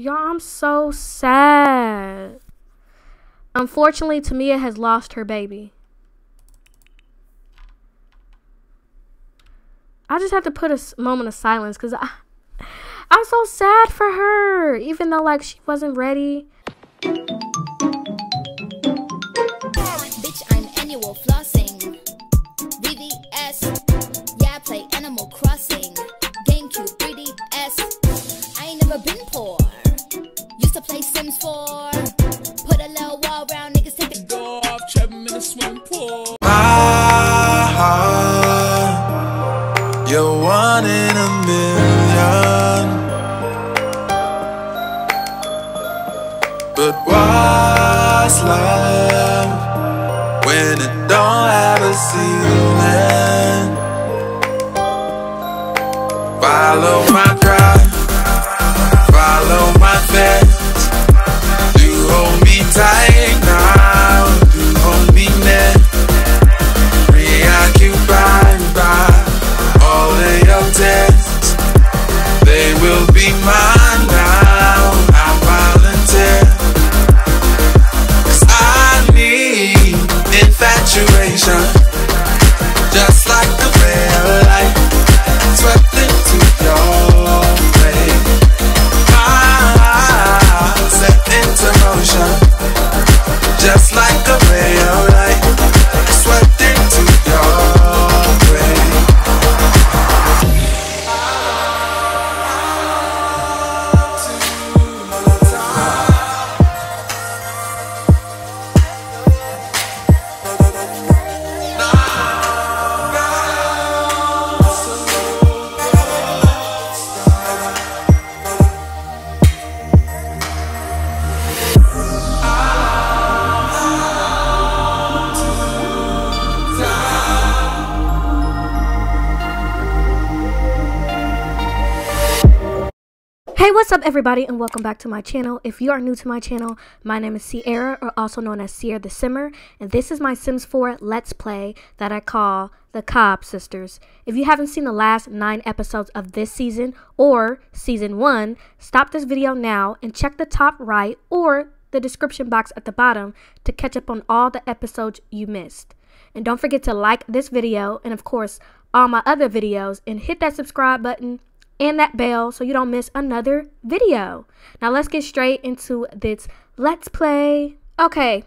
Y'all, I'm so sad. Unfortunately, Tamia has lost her baby. I just have to put a moment of silence because I, I'm so sad for her. Even though, like, she wasn't ready. Bitch, I'm annual flossing. VVS. Yeah, play Animal Crossing. GameCube 3DS. I ain't never been poor. Used to play Sims 4. Put a little wall around niggas take the Go off, trap him in the swimming pool. My heart, you're one in a million. But what's love when it don't have a ceiling? Follow my drive, follow my fence. What's up, everybody, and welcome back to my channel. If you are new to my channel, my name is Sierra, or also known as Sierra the Simmer, and this is my Sims 4 Let's Play that I call the Cobbs Sisters. If you haven't seen the last nine episodes of this season or season one, stop this video now and check the top right or the description box at the bottom to catch up on all the episodes you missed. And don't forget to like this video and, of course, all my other videos and hit that subscribe button and that bell so you don't miss another video. Now let's get straight into this let's play. Okay,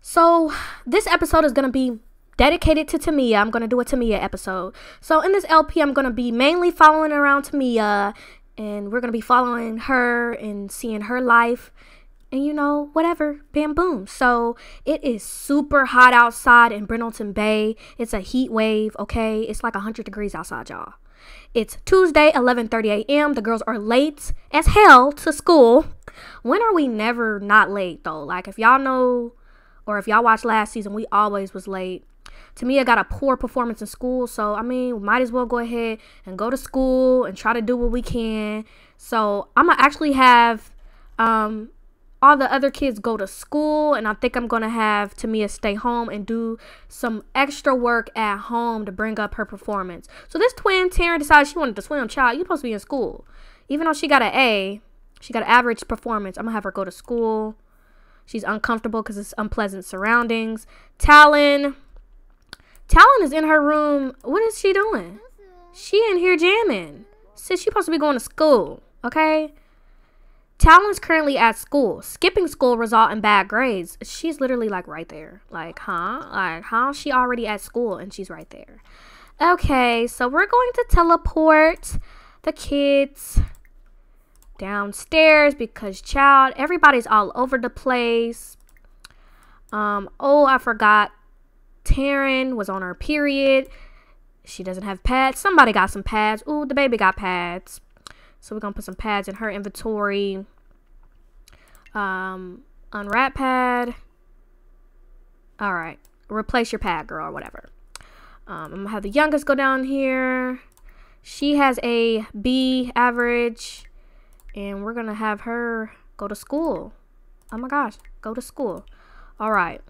so this episode is gonna be dedicated to Tamia. I'm gonna do a Tamia episode. So in this LP, I'm gonna be mainly following around Tamia, and we're gonna be following her and seeing her life. And you know, whatever, bam boom. So it is super hot outside in Brindleton Bay. It's a heat wave, okay? It's like 100 degrees outside, y'all. It's Tuesday, 11:30 a.m. The girls are late as hell to school. When are we never not late though? Like if y'all know or if y'all watched last season, we always was late. Tamia, I got a poor performance in school, so I mean, might as well go ahead and go to school and try to do what we can. So I'm gonna actually have um all the other kids go to school and I think I'm gonna have Tamia stay home and do some extra work at home to bring up her performance. So this twin Taryn decided she wanted to swim. Child, you're supposed to be in school. Even though she got an A, she got an average performance. I'm gonna have her go to school. She's uncomfortable because it's unpleasant surroundings. Talon, Talon is in her room. What is she doing? She in here jamming. Sis, she supposed to be going to school. Okay. Talon's currently at school. Skipping school result in bad grades. She's literally like right there. Like, huh? Like, huh? She already at school and she's right there. Okay, so we're going to teleport the kids downstairs because child, everybody's all over the place. Um, oh, I forgot. Taryn was on her period. She doesn't have pads. Somebody got some pads. Ooh, the baby got pads. So we're gonna put some pads in her inventory. Um, unwrap pad. All right, replace your pad, girl, or whatever. Um, I'm gonna have the youngest go down here. She has a B average, and we're gonna have her go to school. Oh my gosh, go to school. All right.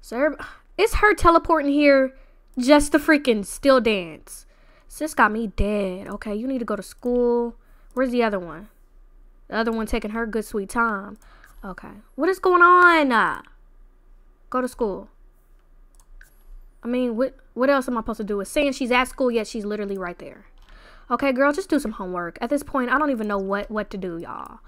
So it's her teleporting here just to freaking still dance. Sis got me dead. Okay, you need to go to school. Where's the other one? The other one taking her good sweet time. Okay. What is going on? Go to school. I mean, what what else am I supposed to do? Is saying she's at school, yet she's literally right there. Okay, girl, just do some homework. At this point, I don't even know what what to do, y'all.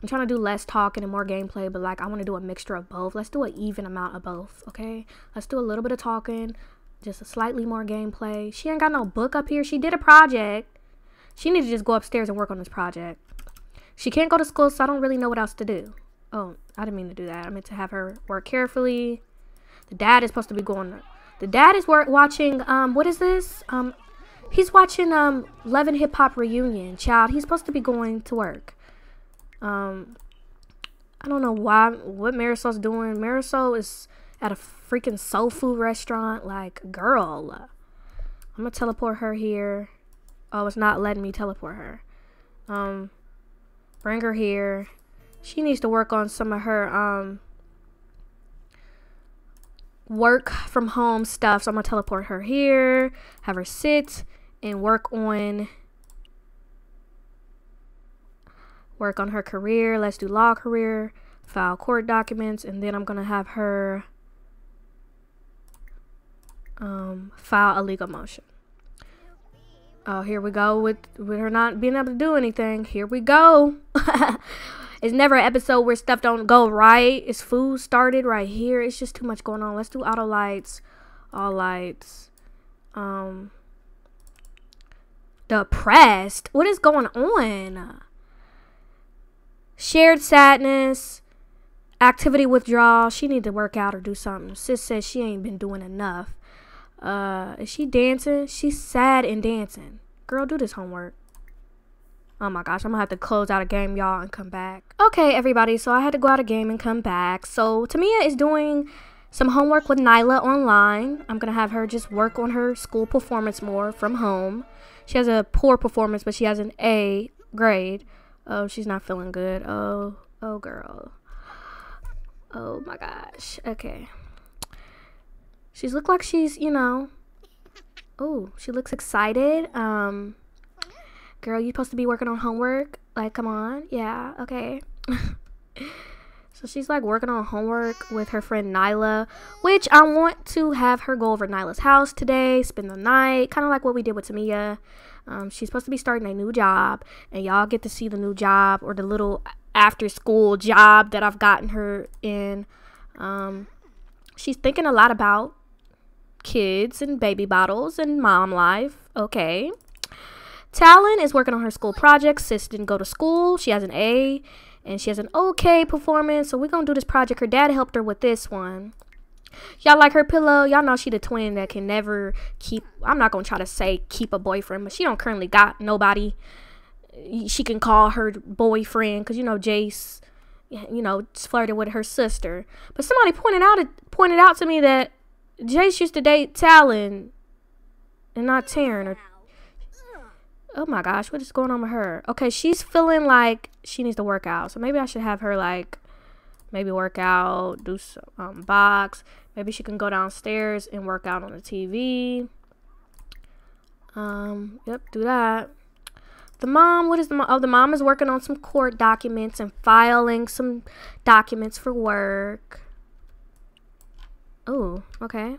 I'm trying to do less talking and more gameplay, but like I want to do a mixture of both. Let's do an even amount of both, okay? Let's do a little bit of talking, just a slightly more gameplay. She ain't got no book up here. She did a project. She needs to just go upstairs and work on this project. She can't go to school, so I don't really know what else to do. Oh, I didn't mean to do that. I meant to have her work carefully. The dad is supposed to be going. The dad is watching. Um, what is this? Um, he's watching um and Hip Hop reunion. Child, he's supposed to be going to work. Um, I don't know why what Marisol's doing. Marisol is at a freaking soul food restaurant. Like, girl, I'm gonna teleport her here. Oh, it's not letting me teleport her. Um, bring her here. She needs to work on some of her um work from home stuff. So I'm gonna teleport her here. Have her sit and work on work on her career. Let's do law career, file court documents, and then I'm gonna have her um, file a legal motion. Oh, here we go with with her not being able to do anything. Here we go. it's never an episode where stuff don't go right. It's food started right here. It's just too much going on. Let's do auto lights, all lights. Um, depressed. What is going on? Shared sadness, activity withdrawal. She need to work out or do something. Sis says she ain't been doing enough. Uh, is she dancing? She's sad and dancing. Girl, do this homework. Oh my gosh, I'm gonna have to close out a game, y'all, and come back. Okay, everybody, so I had to go out a game and come back. So Tamia is doing some homework with Nyla online. I'm gonna have her just work on her school performance more from home. She has a poor performance, but she has an A grade. Oh, she's not feeling good. Oh, oh, girl. Oh my gosh. Okay. She's look like she's, you know. Oh, she looks excited. Um, girl, you supposed to be working on homework. Like, come on. Yeah. Okay. so she's like working on homework with her friend Nyla, which I want to have her go over Nyla's house today, spend the night, kind of like what we did with Tamia. Um, she's supposed to be starting a new job, and y'all get to see the new job or the little after school job that I've gotten her in. Um, she's thinking a lot about kids and baby bottles and mom life. Okay. Talon is working on her school project. Sis didn't go to school. She has an A and she has an okay performance. So we're going to do this project. Her dad helped her with this one. Y'all like her pillow? Y'all know she the twin that can never keep. I'm not gonna try to say keep a boyfriend, but she don't currently got nobody. She can call her boyfriend because you know Jace, you know, flirted with her sister. But somebody pointed out pointed out to me that Jace used to date Talon and not Taryn or Oh my gosh, what is going on with her? Okay, she's feeling like she needs to work out. So maybe I should have her like maybe work out, do some um, box. Maybe she can go downstairs and work out on the TV. Um, yep, do that. The mom, what is the mom? Oh, the mom is working on some court documents and filing some documents for work. Oh, okay.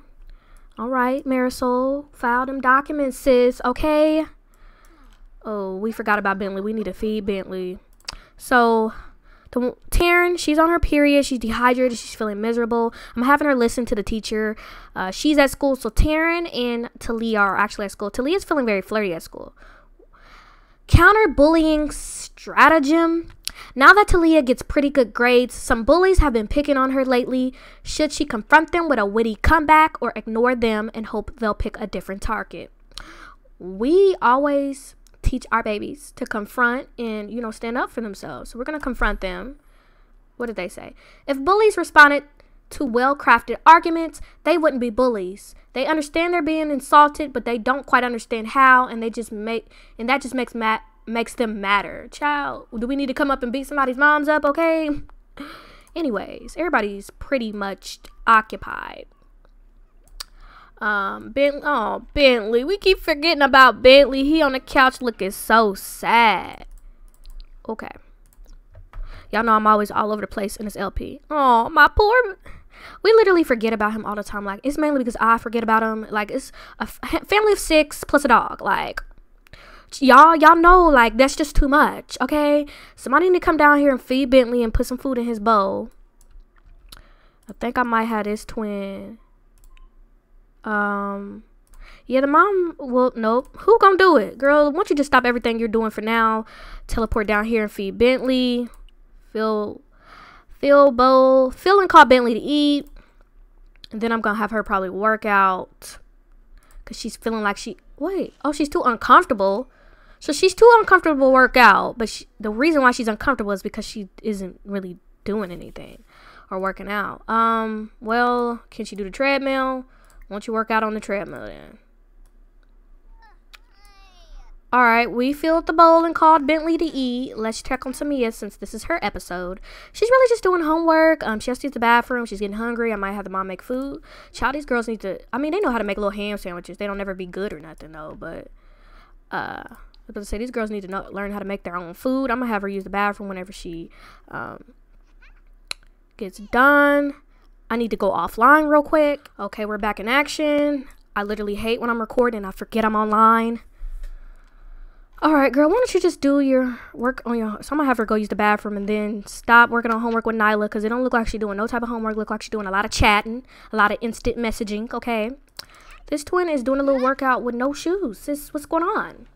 All right, Marisol, file them documents, sis. Okay. Oh, we forgot about Bentley. We need to feed Bentley. So, the, Taryn, she's on her period. She's dehydrated. She's feeling miserable. I'm having her listen to the teacher. Uh, she's at school. So Taryn and Talia are actually at school. Talia's feeling very flirty at school. Counter bullying stratagem. Now that Talia gets pretty good grades, some bullies have been picking on her lately. Should she confront them with a witty comeback or ignore them and hope they'll pick a different target? We always teach our babies to confront and, you know, stand up for themselves. So we're going to confront them. What did they say? If bullies responded to well crafted arguments, they wouldn't be bullies. They understand they're being insulted, but they don't quite understand how, and they just make, and that just makes mat makes them matter. Child, do we need to come up and beat somebody's moms up? Okay. Anyways, everybody's pretty much occupied. Um, Ben, oh, Bentley. We keep forgetting about Bentley. He on the couch looking so sad. Okay. Y'all know I'm always all over the place in this LP. Oh, my poor. We literally forget about him all the time. Like it's mainly because I forget about him. Like it's a family of six plus a dog. Like y'all, y'all know like that's just too much. Okay, somebody need to come down here and feed Bentley and put some food in his bowl. I think I might have this twin. Um, yeah, the mom. Well, nope. Who gonna do it, girl? Why don't you just stop everything you're doing for now? Teleport down here and feed Bentley. fill fill bowl. fill and call Bentley to eat. And then I'm gonna have her probably work out. Cause she's feeling like she wait. Oh, she's too uncomfortable. So she's too uncomfortable to work out. But she, the reason why she's uncomfortable is because she isn't really doing anything or working out. Um. Well, can she do the treadmill? Won't you work out on the treadmill then? All right, we filled the bowl and called Bentley to eat. Let's check on Tamia since this is her episode. She's really just doing homework. Um, she has to use the bathroom. She's getting hungry. I might have the mom make food. Child, these girls need to. I mean, they know how to make little ham sandwiches. They don't ever be good or nothing though. But uh, I was to say these girls need to know, learn how to make their own food. I'm gonna have her use the bathroom whenever she um gets done. I need to go offline real quick. Okay, we're back in action. I literally hate when I'm recording. I forget I'm online. All right, girl, why don't you just do your work on your. So I'm gonna have her go use the bathroom and then stop working on homework with Nyla because it don't look like she's doing no type of homework. Look like she's doing a lot of chatting, a lot of instant messaging. Okay, this twin is doing a little workout with no shoes. Sis, what's going on?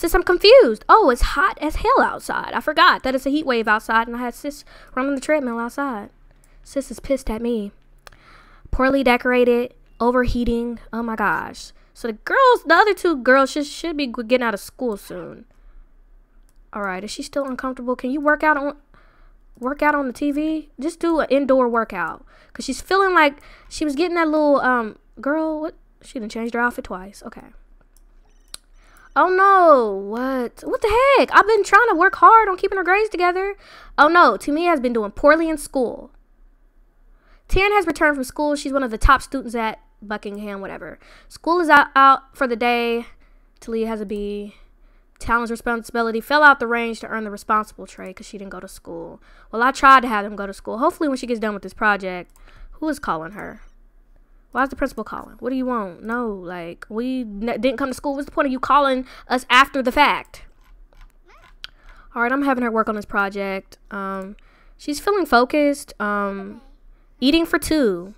Sis, I'm confused. Oh, it's hot as hell outside. I forgot that it's a heat wave outside, and I had sis running the treadmill outside. Sis is pissed at me. Poorly decorated, overheating. Oh my gosh. So the girls, the other two girls, should should be getting out of school soon. All right, is she still uncomfortable? Can you work out on work out on the TV? Just do an indoor workout because she's feeling like she was getting that little um girl. What she didn't change her outfit twice. Okay. Oh no! What? What the heck? I've been trying to work hard on keeping her grades together. Oh no! Tamia has been doing poorly in school. Taryn has returned from school. She's one of the top students at Buckingham, whatever. School is out, out for the day. Talia has a B. Talon's responsibility fell out the range to earn the responsible trait because she didn't go to school. Well, I tried to have them go to school. Hopefully, when she gets done with this project, who is calling her? Why is the principal calling? What do you want? No, like, we didn't come to school. What's the point of you calling us after the fact? All right, I'm having her work on this project. Um, she's feeling focused. Um, eating for two.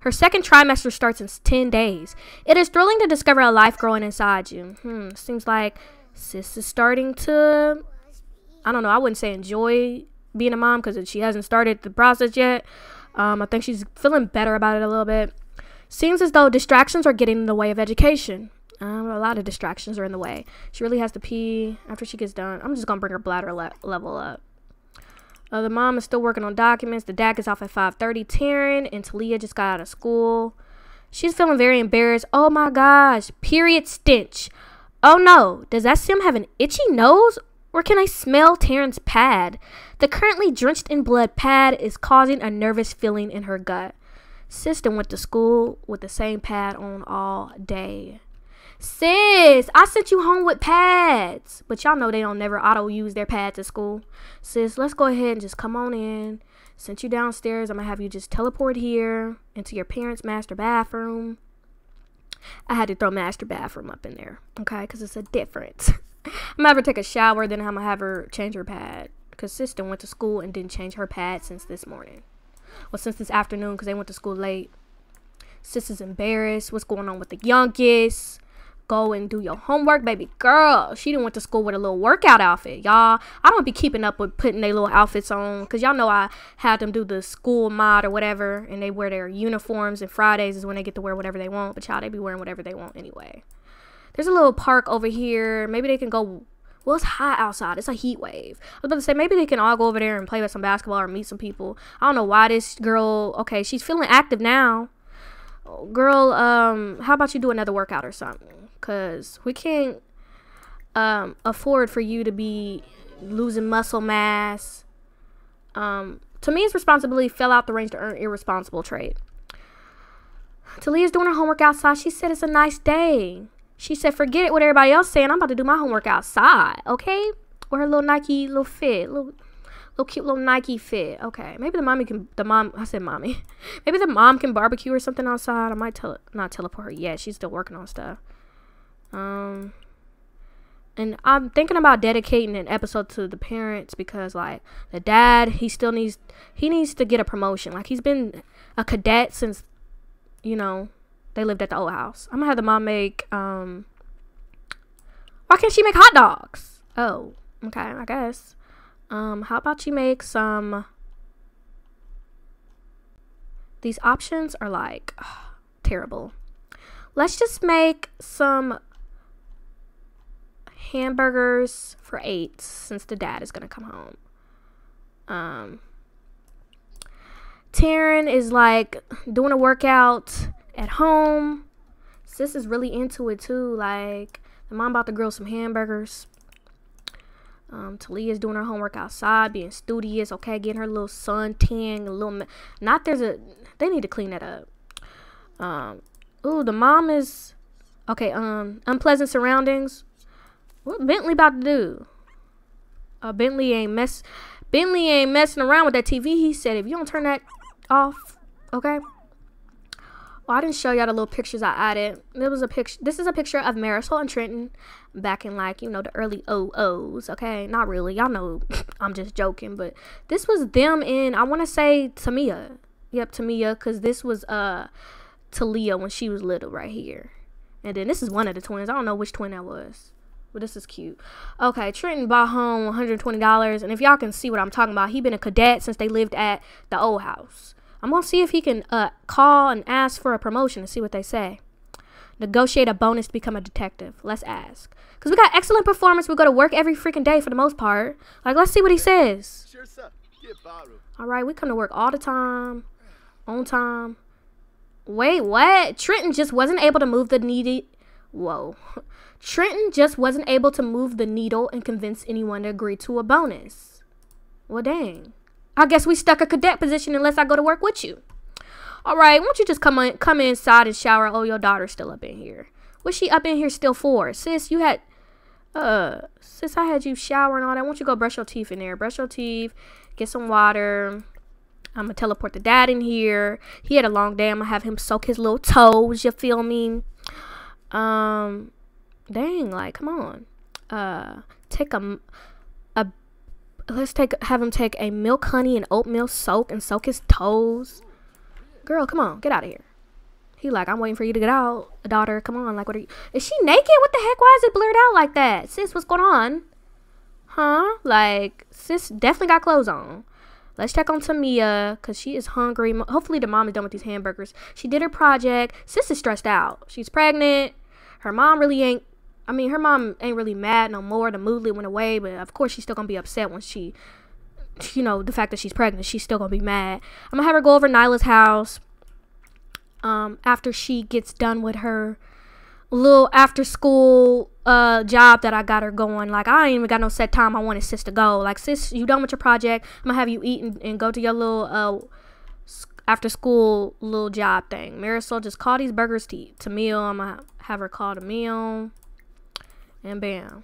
Her second trimester starts in 10 days. It is thrilling to discover a life growing inside you. Hmm, seems like sis is starting to, I don't know, I wouldn't say enjoy being a mom because she hasn't started the process yet. Um, I think she's feeling better about it a little bit. Seems as though distractions are getting in the way of education. Um, a lot of distractions are in the way. She really has to pee after she gets done. I'm just going to bring her bladder le level up. Uh, the mom is still working on documents. The dad is off at 5:30. Taryn and Talia just got out of school. She's feeling very embarrassed. Oh my gosh! Period stench. Oh no! Does that sim have an itchy nose, or can I smell Taryn's pad? The currently drenched in blood pad is causing a nervous feeling in her gut. Sister went to school with the same pad on all day. Sis, I sent you home with pads. But y'all know they don't never auto use their pads at school. Sis, let's go ahead and just come on in. Sent you downstairs. I'm going to have you just teleport here into your parents' master bathroom. I had to throw master bathroom up in there, okay? Because it's a difference. I'm to have her take a shower, then I'm to have her change her pad. Because sister went to school and didn't change her pad since this morning. Well, since this afternoon because they went to school late. Sister's embarrassed. What's going on with the youngest? go and do your homework, baby girl. She didn't went to school with a little workout outfit, y'all. I don't be keeping up with putting their little outfits on because y'all know I had them do the school mod or whatever, and they wear their uniforms. And Fridays is when they get to wear whatever they want, but y'all they be wearing whatever they want anyway. There's a little park over here. Maybe they can go. Well, it's hot outside. It's a heat wave. I was about to say maybe they can all go over there and play with some basketball or meet some people. I don't know why this girl. Okay, she's feeling active now. Girl, um, how about you do another workout or something? because we can't um, afford for you to be losing muscle mass. Um, Tamia's responsibility fell out the range to earn irresponsible trait. Talia's doing her homework outside. She said it's a nice day. She said, forget it what everybody else saying. I'm about to do my homework outside, okay? Or her little Nike little fit. Little, Little cute little Nike fit. Okay, maybe the mommy can. The mom. I said mommy. maybe the mom can barbecue or something outside. I might tell not teleport her yet. She's still working on stuff. Um. And I'm thinking about dedicating an episode to the parents because like the dad, he still needs he needs to get a promotion. Like he's been a cadet since you know they lived at the old house. I'm gonna have the mom make um why can't she make hot dogs? Oh, okay, I guess. Um, how about you make some these options are like ugh, terrible. Let's just make some hamburgers for eight since the dad is gonna come home. Um Taryn is like doing a workout at home. Sis is really into it too. Like the mom about to grill some hamburgers. Um, Talia's doing her homework outside, being studious, okay, getting her little sun tan, a little. Not there's a. They need to clean that up. Um, ooh, the mom is okay. Um, unpleasant surroundings. What Bentley about to do? Uh, Bentley ain't mess. Bentley ain't messing around with that TV. He said, if you don't turn that off, okay. Well, I didn't show y'all the little pictures I added. There was a picture. This is a picture of Marisol and Trenton back in like you know the early OOs. Okay, not really. Y'all know I'm just joking, but this was them in. I want to say Tamia. Yep, Tamia, because this was uh Talia when she was little right here, and then this is one of the twins. I don't know which twin that was. But this is cute. Okay, Trenton bought home $120. And if y'all can see what I'm talking about, he been a cadet since they lived at the old house. I'm going to see if he can uh, call and ask for a promotion and see what they say. Negotiate a bonus to become a detective. Let's ask. Because we got excellent performance. We go to work every freaking day for the most part. Like, let's see what he says. All right, we come to work all the time. On time. Wait, what? Trenton just wasn't able to move the needed... Whoa. Trenton just wasn't able to move the needle and convince anyone to agree to a bonus. Well, dang. I guess we stuck a cadet position unless I go to work with you. All right, why don't you just come on, come inside and shower? Oh, your daughter's still up in here. What's she up in here still for? Sis, you had, uh, sis, I had you shower and all that. Why don't you go brush your teeth in there? Brush your teeth, get some water. I'm gonna teleport the dad in here. He had a long day. I'm gonna have him soak his little toes. You feel me? Um, dang, like, come on. Uh, take a, let's take, have him take a milk, honey, and oatmeal soak and soak his toes. Girl, come on, get out of here. He like, I'm waiting for you to get out, daughter. Come on, like, what are you? Is she naked? What the heck? Why is it blurred out like that? Sis, what's going on? Huh? Like, sis definitely got clothes on. Let's check on Tamia because she is hungry. Hopefully, the mom is done with these hamburgers. She did her project. Sis is stressed out. She's pregnant. Her mom really ain't I mean, her mom ain't really mad no more. The moodlet went away, but of course she's still gonna be upset when she, you know, the fact that she's pregnant. She's still gonna be mad. I'm gonna have her go over Nyla's house. Um, after she gets done with her little after school uh job that I got her going. Like I ain't even got no set time. I wanted sis to go. Like sis, you done with your project? I'm gonna have you eat and, and go to your little uh after school little job thing. Marisol, just call these burgers to eat, to meal. I'm gonna have her call the meal. And bam.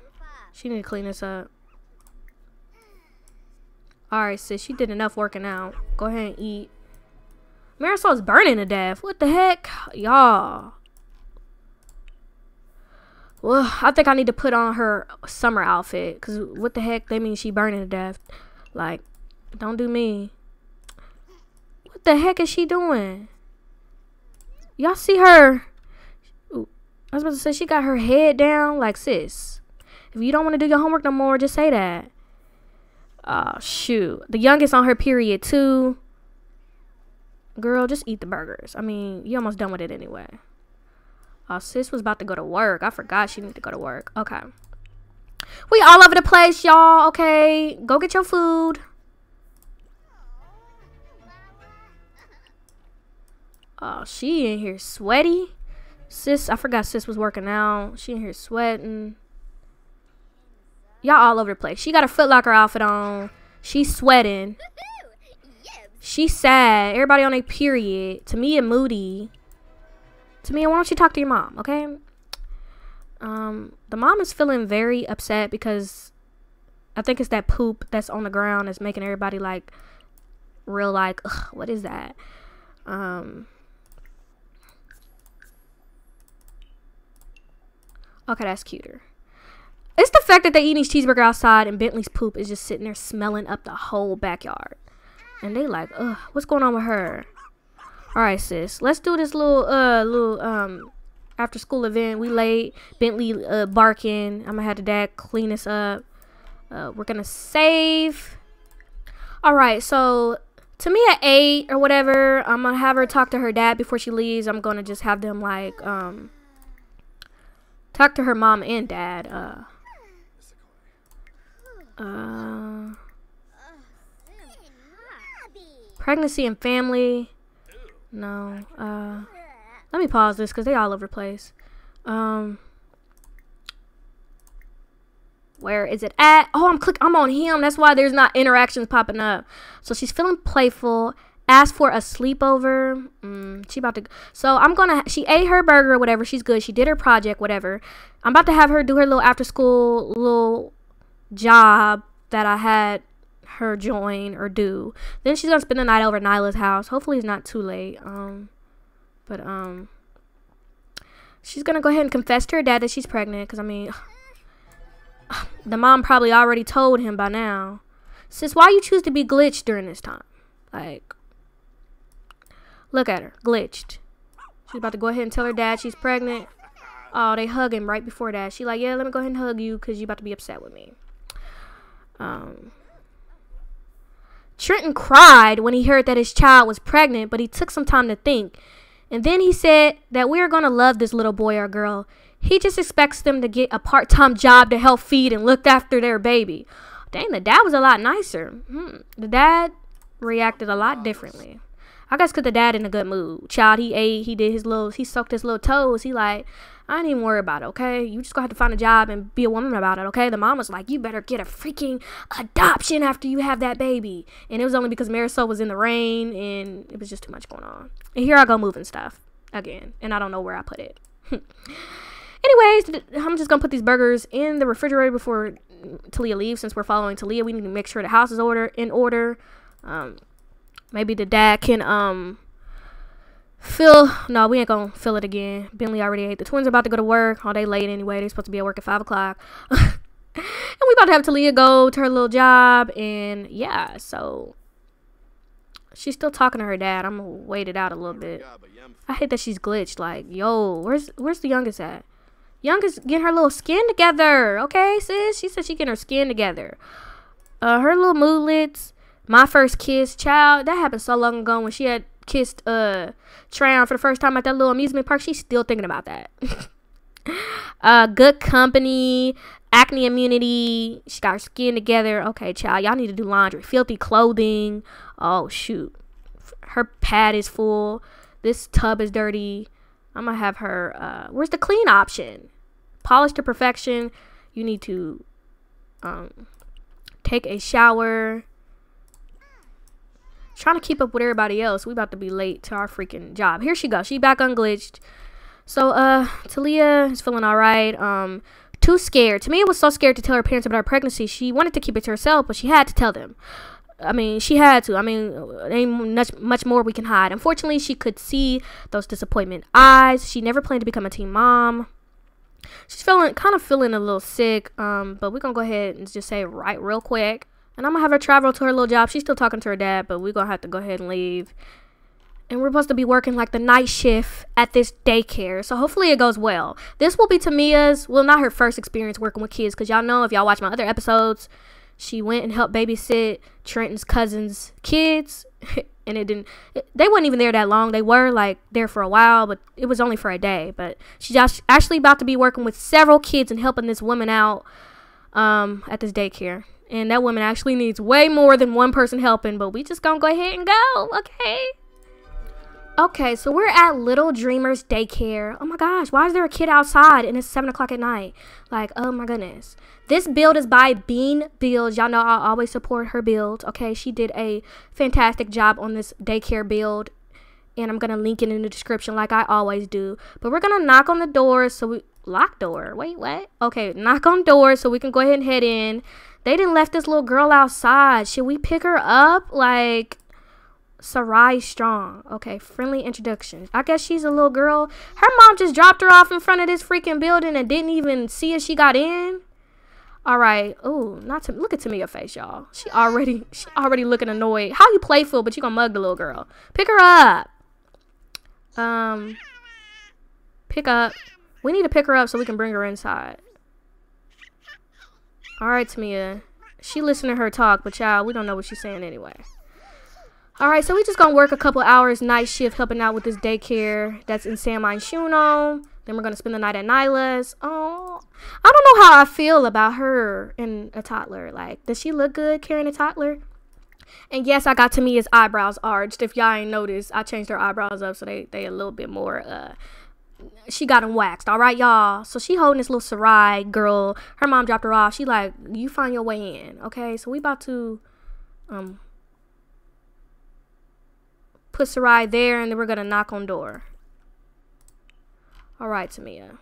She need to clean this up. Alright, sis. She did enough working out. Go ahead and eat. Marisol's burning to death. What the heck? Y'all. Well, I think I need to put on her summer outfit. Because what the heck? They mean she burning to death. Like, don't do me. What the heck is she doing? Y'all see her? I was about to say she got her head down like sis. If you don't want to do your homework no more, just say that. Oh shoot. The youngest on her period too. Girl, just eat the burgers. I mean, you almost done with it anyway. Oh, sis was about to go to work. I forgot she needed to go to work. Okay. We all over the place, y'all. Okay. Go get your food. Oh, she in here sweaty. Sis, I forgot sis was working out. She in here sweating. Y'all all over the place. She got a Footlocker outfit on. She's sweating. She's sad. Everybody on a period. To me Tamia moody. To Tamia, why don't you talk to your mom, okay? Um, the mom is feeling very upset because I think it's that poop that's on the ground that's making everybody like real like what is that? Um Okay, that's cuter. It's the fact that they eating cheeseburger outside and Bentley's poop is just sitting there smelling up the whole backyard. And they like, ugh, what's going on with her? Alright, sis. Let's do this little uh little um after school event. We late. Bentley uh barking. I'm gonna have the dad clean this up. Uh, we're gonna save. Alright, so Tamia at eight or whatever, I'm gonna have her talk to her dad before she leaves. I'm gonna just have them like um talk to her mom and dad. Uh uh pregnancy and family. No. Uh let me pause this because they all over place. Um where is it at? Oh, I'm click. I'm on him. That's why there's not interactions popping up. So she's feeling playful. Asked for a sleepover. Mm, she about to. So I'm gonna. She ate her burger, or whatever. She's good. She did her project, whatever. I'm about to have her do her little after school little job that I had her join or do. Then she's gonna spend the night over at Nyla's house. Hopefully it's not too late. Um, but um, she's gonna go ahead and confess to her dad that she's pregnant. Cause I mean the mom probably already told him by now. Sis, why you choose to be glitched during this time? Like, look at her, glitched. She's about to go ahead and tell her dad she's pregnant. Oh, they hug him right before that. She like, yeah, let me go ahead and hug you because you're about to be upset with me. Um, Trenton cried when he heard that his child was pregnant, but he took some time to think. And then he said that we are going to love this little boy or girl. He just expects them to get a part time job to help feed and look after their baby. Dang, the dad was a lot nicer. Hmm. The dad reacted a lot differently. I guess because the dad in a good mood. Child, he ate, he did his little, he sucked his little toes. He like, I ain't even worry about it, okay? You just gonna have to find a job and be a woman about it, okay? The mom was like, you better get a freaking adoption after you have that baby. And it was only because Marisol was in the rain and it was just too much going on. And here I go moving stuff again. And I don't know where I put it. Anyways, I'm just gonna put these burgers in the refrigerator before Talia leaves. Since we're following Talia, we need to make sure the house is order in order. Um, maybe the dad can um fill. No, we ain't gonna fill it again. Bentley already ate. The twins are about to go to work. Oh, they late anyway. They're supposed to be at work at five o'clock. and we about to have Talia go to her little job. And yeah, so she's still talking to her dad. I'm gonna wait it out a little bit. I hate that she's glitched. Like, yo, where's where's the youngest at? Youngest getting her little skin together. Okay, sis. She said she getting her skin together. Uh, her little moodlets. My first kiss, child. That happened so long ago when she had kissed uh Trayon for the first time at that little amusement park. She's still thinking about that. uh, good company, acne immunity. She got her skin together. Okay, child. Y'all need to do laundry. Filthy clothing. Oh shoot. Her pad is full. This tub is dirty. I'm gonna have her. Uh, where's the clean option? Polish to perfection. You need to um, take a shower. Trying to keep up with everybody else. We about to be late to our freaking job. Here she goes. She back unglitched. So uh, Talia is feeling all right. Um, too scared. To me it was so scared to tell her parents about her pregnancy. She wanted to keep it to herself, but she had to tell them. I mean, she had to. I mean, ain't much, much more we can hide. Unfortunately, she could see those disappointment eyes. She never planned to become a teen mom. She's feeling kind of feeling a little sick. Um, but we're gonna go ahead and just say right real quick. And I'm gonna have her travel to her little job. She's still talking to her dad, but we're gonna have to go ahead and leave. And we're supposed to be working like the night shift at this daycare. So hopefully it goes well. This will be Tamia's, well, not her first experience working with kids. Because y'all know if y'all watch my other episodes, she went and helped babysit Trenton's cousin's kids. and it didn't, it, they weren't even there that long. They were like there for a while, but it was only for a day. But she's actually about to be working with several kids and helping this woman out um, at this daycare. And that woman actually needs way more than one person helping, but we just gonna go ahead and go, okay? Okay, so we're at Little Dreamers Daycare. Oh my gosh, why is there a kid outside and it's 7 o'clock at night? Like, oh my goodness. This build is by Bean Builds. Y'all know I always support her build. Okay, she did a fantastic job on this daycare build. And I'm going to link it in the description like I always do. But we're going to knock on the door so we... Lock door? Wait, what? Okay, knock on door so we can go ahead and head in. They didn't left this little girl outside. Should we pick her up? Like, Sarai Strong. Okay, friendly introduction. I guess she's a little girl. Her mom just dropped her off in front of this freaking building and didn't even see if she got in. All right. Oh, not to look at Tamia face, y'all. She already she already looking annoyed. How you playful, but you gonna mug the little girl? Pick her up. Um, pick up. We need to pick her up so we can bring her inside. All right, Tamia. She listening to her talk, but y'all, we don't know what she's saying anyway. All right, so we just gonna work a couple hours night shift helping out with this daycare that's in San Myshuno. Then we're gonna spend the night at Nyla's. Oh, I don't know how I feel about her and a toddler. Like, does she look good carrying a toddler? And yes, I got Tamia's eyebrows arched. If y'all ain't noticed, I changed her eyebrows up so they they a little bit more. Uh, she got him waxed. All right, y'all. So she holding this little Sarai girl. Her mom dropped her off. She like, you find your way in. Okay, so we about to um put Sarai there, and then we're gonna knock on door. All right, Tamia.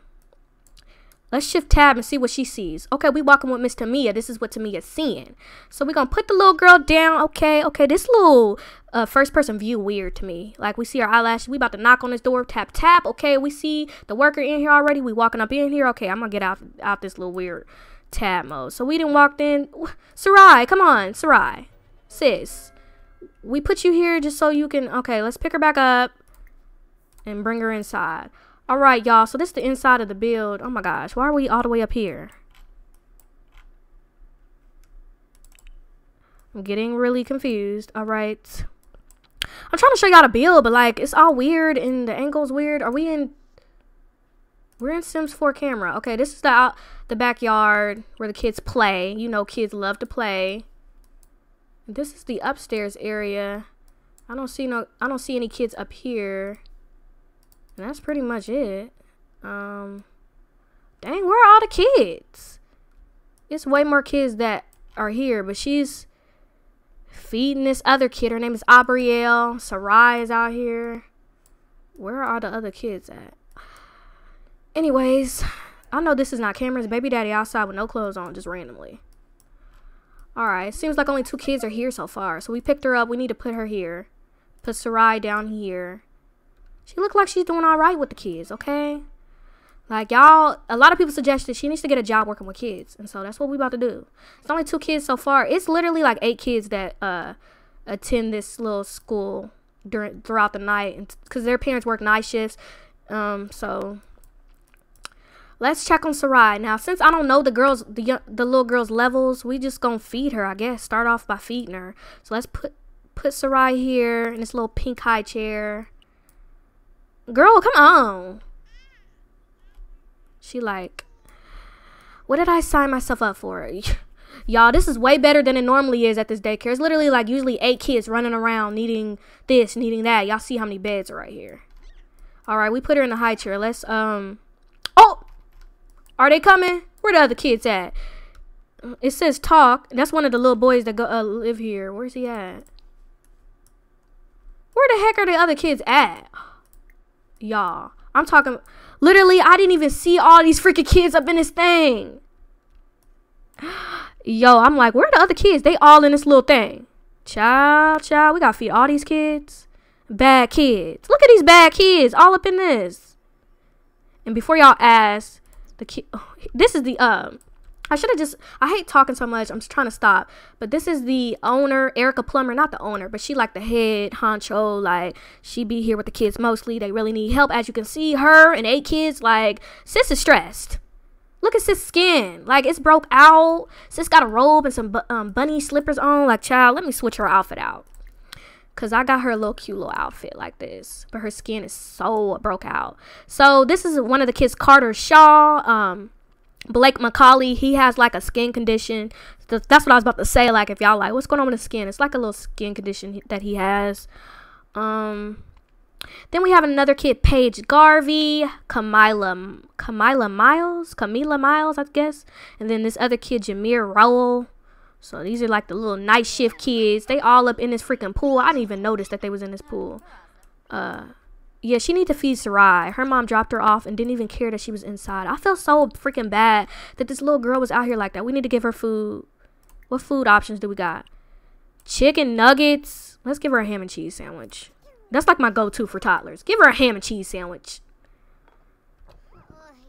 Let's shift tab and see what she sees. Okay, we walking with Miss Tamia. This is what Tamia's seeing. So we're to put the little girl down. Okay, okay. This little uh, first person view weird to me. Like we see her eyelashes. We about to knock on this door. Tap, tap. Okay, we see the worker in here already. We walking up in here. Okay, I'm to get out, out this little weird tab mode. So we didn't walk in. Sarai, come on. Sarai. Sis. We put you here just so you can... Okay, let's pick her back up and bring her inside. All right, y'all. So this is the inside of the build. Oh my gosh. Why are we all the way up here? I'm getting really confused. All right. I'm trying to show y'all the build, but like it's all weird and the angle's weird. Are we in we're in Sims 4 camera. Okay, this is the out, the backyard where the kids play. You know kids love to play. This is the upstairs area. I don't see no I don't see any kids up here. And that's pretty much it. Um, dang, where are all the kids? It's way more kids that are here, but she's feeding this other kid. Her name is Aubrielle. Sarai is out here. Where are all the other kids at? Anyways, I know this is not cameras. Baby daddy outside with no clothes on, just randomly. Alright, seems like only two kids are here so far. So we picked her up. We need to put her here. Put Sarai down here. She look like she's doing all right with the kids, okay? Like y'all, a lot of people suggested she needs to get a job working with kids, and so that's what we about to do. It's only two kids so far. It's literally like eight kids that uh attend this little school during throughout the night, because their parents work night shifts. Um, so let's check on Sarai now. Since I don't know the girls, the the little girl's levels, we just gonna feed her. I guess start off by feeding her. So let's put put Sarai here in this little pink high chair. Girl, come on. She like, what did I sign myself up for? Y'all, this is way better than it normally is at this daycare. It's literally like usually eight kids running around needing this, needing that. Y'all see how many beds are right here. All right, we put her in the high chair. Let's, um, oh, are they coming? Where the other kids at? It says talk. That's one of the little boys that go uh, live here. Where's he at? Where the heck are the other kids at? Y'all. I'm talking literally I didn't even see all these freaking kids up in this thing. Yo, I'm like, where are the other kids? They all in this little thing. Child, child, we gotta feed all these kids. Bad kids. Look at these bad kids all up in this. And before y'all ask, the kid, oh, this is the um I should have just, I hate talking so much. I'm just trying to stop. But this is the owner, Erica Plummer, not the owner, but she like the head honcho. Like, she be here with the kids mostly. They really need help. As you can see, her and eight kids, like, sis is stressed. Look at sis' skin. Like, it's broke out. Sis got a robe and some bu um, bunny slippers on. Like, child, let me switch her outfit out. Because I got her a little cute little outfit like this. But her skin is so broke out. So, this is one of the kids, Carter Shaw. Um, Blake Macaulay, he has like a skin condition. That's what I was about to say. Like, if y'all like, what's going on with his skin? It's like a little skin condition that he has. Um, then we have another kid, Paige Garvey, Camila, Camila Miles, Camila Miles, I guess. And then this other kid, Jameer Rowell. So these are like the little night shift kids. They all up in this freaking pool. I didn't even notice that they was in this pool. Uh, yeah, she need to feed Sarai. Her mom dropped her off and didn't even care that she was inside. I felt so freaking bad that this little girl was out here like that. We need to give her food. What food options do we got? Chicken nuggets. Let's give her a ham and cheese sandwich. That's like my go-to for toddlers. Give her a ham and cheese sandwich.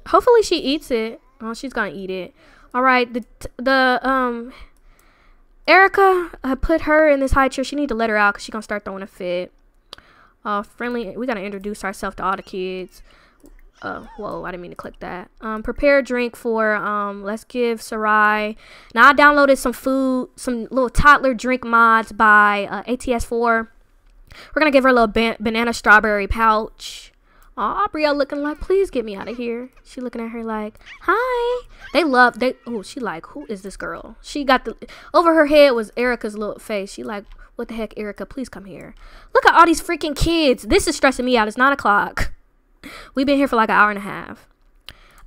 Hopefully she eats it. Oh, she's gonna eat it. All right. The the um Erica, I put her in this high chair. She need to let her out because she's gonna start throwing a fit. Uh, friendly. We gotta introduce ourselves to all the kids. Uh, whoa, I didn't mean to click that. Um, prepare a drink for um. Let's give Sarai. Now I downloaded some food, some little toddler drink mods by uh, ATS4. We're gonna give her a little ban banana strawberry pouch. Oh, Abrielle looking like, please get me out of here. She looking at her like, hi. They love they. Oh, she like, who is this girl? She got the over her head was Erica's little face. She like, what the heck, Erica? Please come here. Look at all these freaking kids. This is stressing me out. It's nine o'clock. We've been here for like an hour and a half.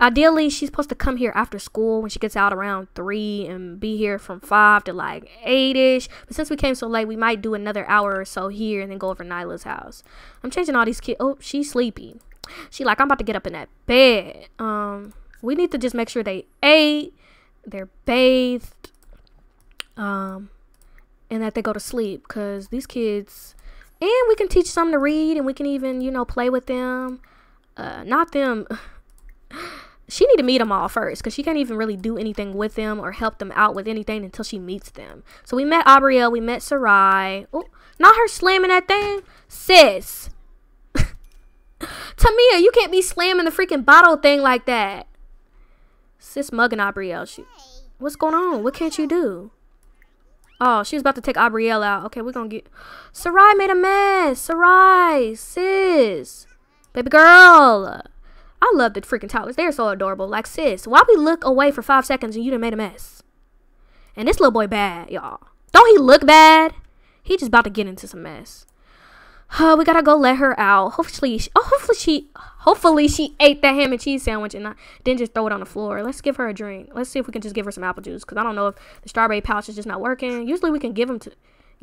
Ideally, she's supposed to come here after school when she gets out around three and be here from five to like eight ish. But since we came so late, we might do another hour or so here and then go over Nyla's house. I'm changing all these kids. Oh, she's sleepy. She like I'm about to get up in that bed. Um, we need to just make sure they ate, they're bathed, um, and that they go to sleep. Cause these kids, and we can teach them to read, and we can even you know play with them. Uh, not them. she need to meet them all first because she can't even really do anything with them or help them out with anything until she meets them. So we met Abrielle, we met Sarai. Oh, not her slamming that thing. Sis. Tamia, you can't be slamming the freaking bottle thing like that. Sis mugging Abrielle. She, what's going on? What can't you do? Oh, she's about to take Abrielle out. Okay, we're gonna get Sarai made a mess. Sarai, sis. Baby girl. I love the freaking toddlers. They're so adorable. Like, sis, why we look away for five seconds and you done made a mess? And this little boy bad, y'all. Don't he look bad? He just about to get into some mess. Uh, we gotta go let her out. Hopefully, she, oh, hopefully she, hopefully she ate that ham and cheese sandwich and not, didn't just throw it on the floor. Let's give her a drink. Let's see if we can just give her some apple juice because I don't know if the strawberry pouch is just not working. Usually we can give them to,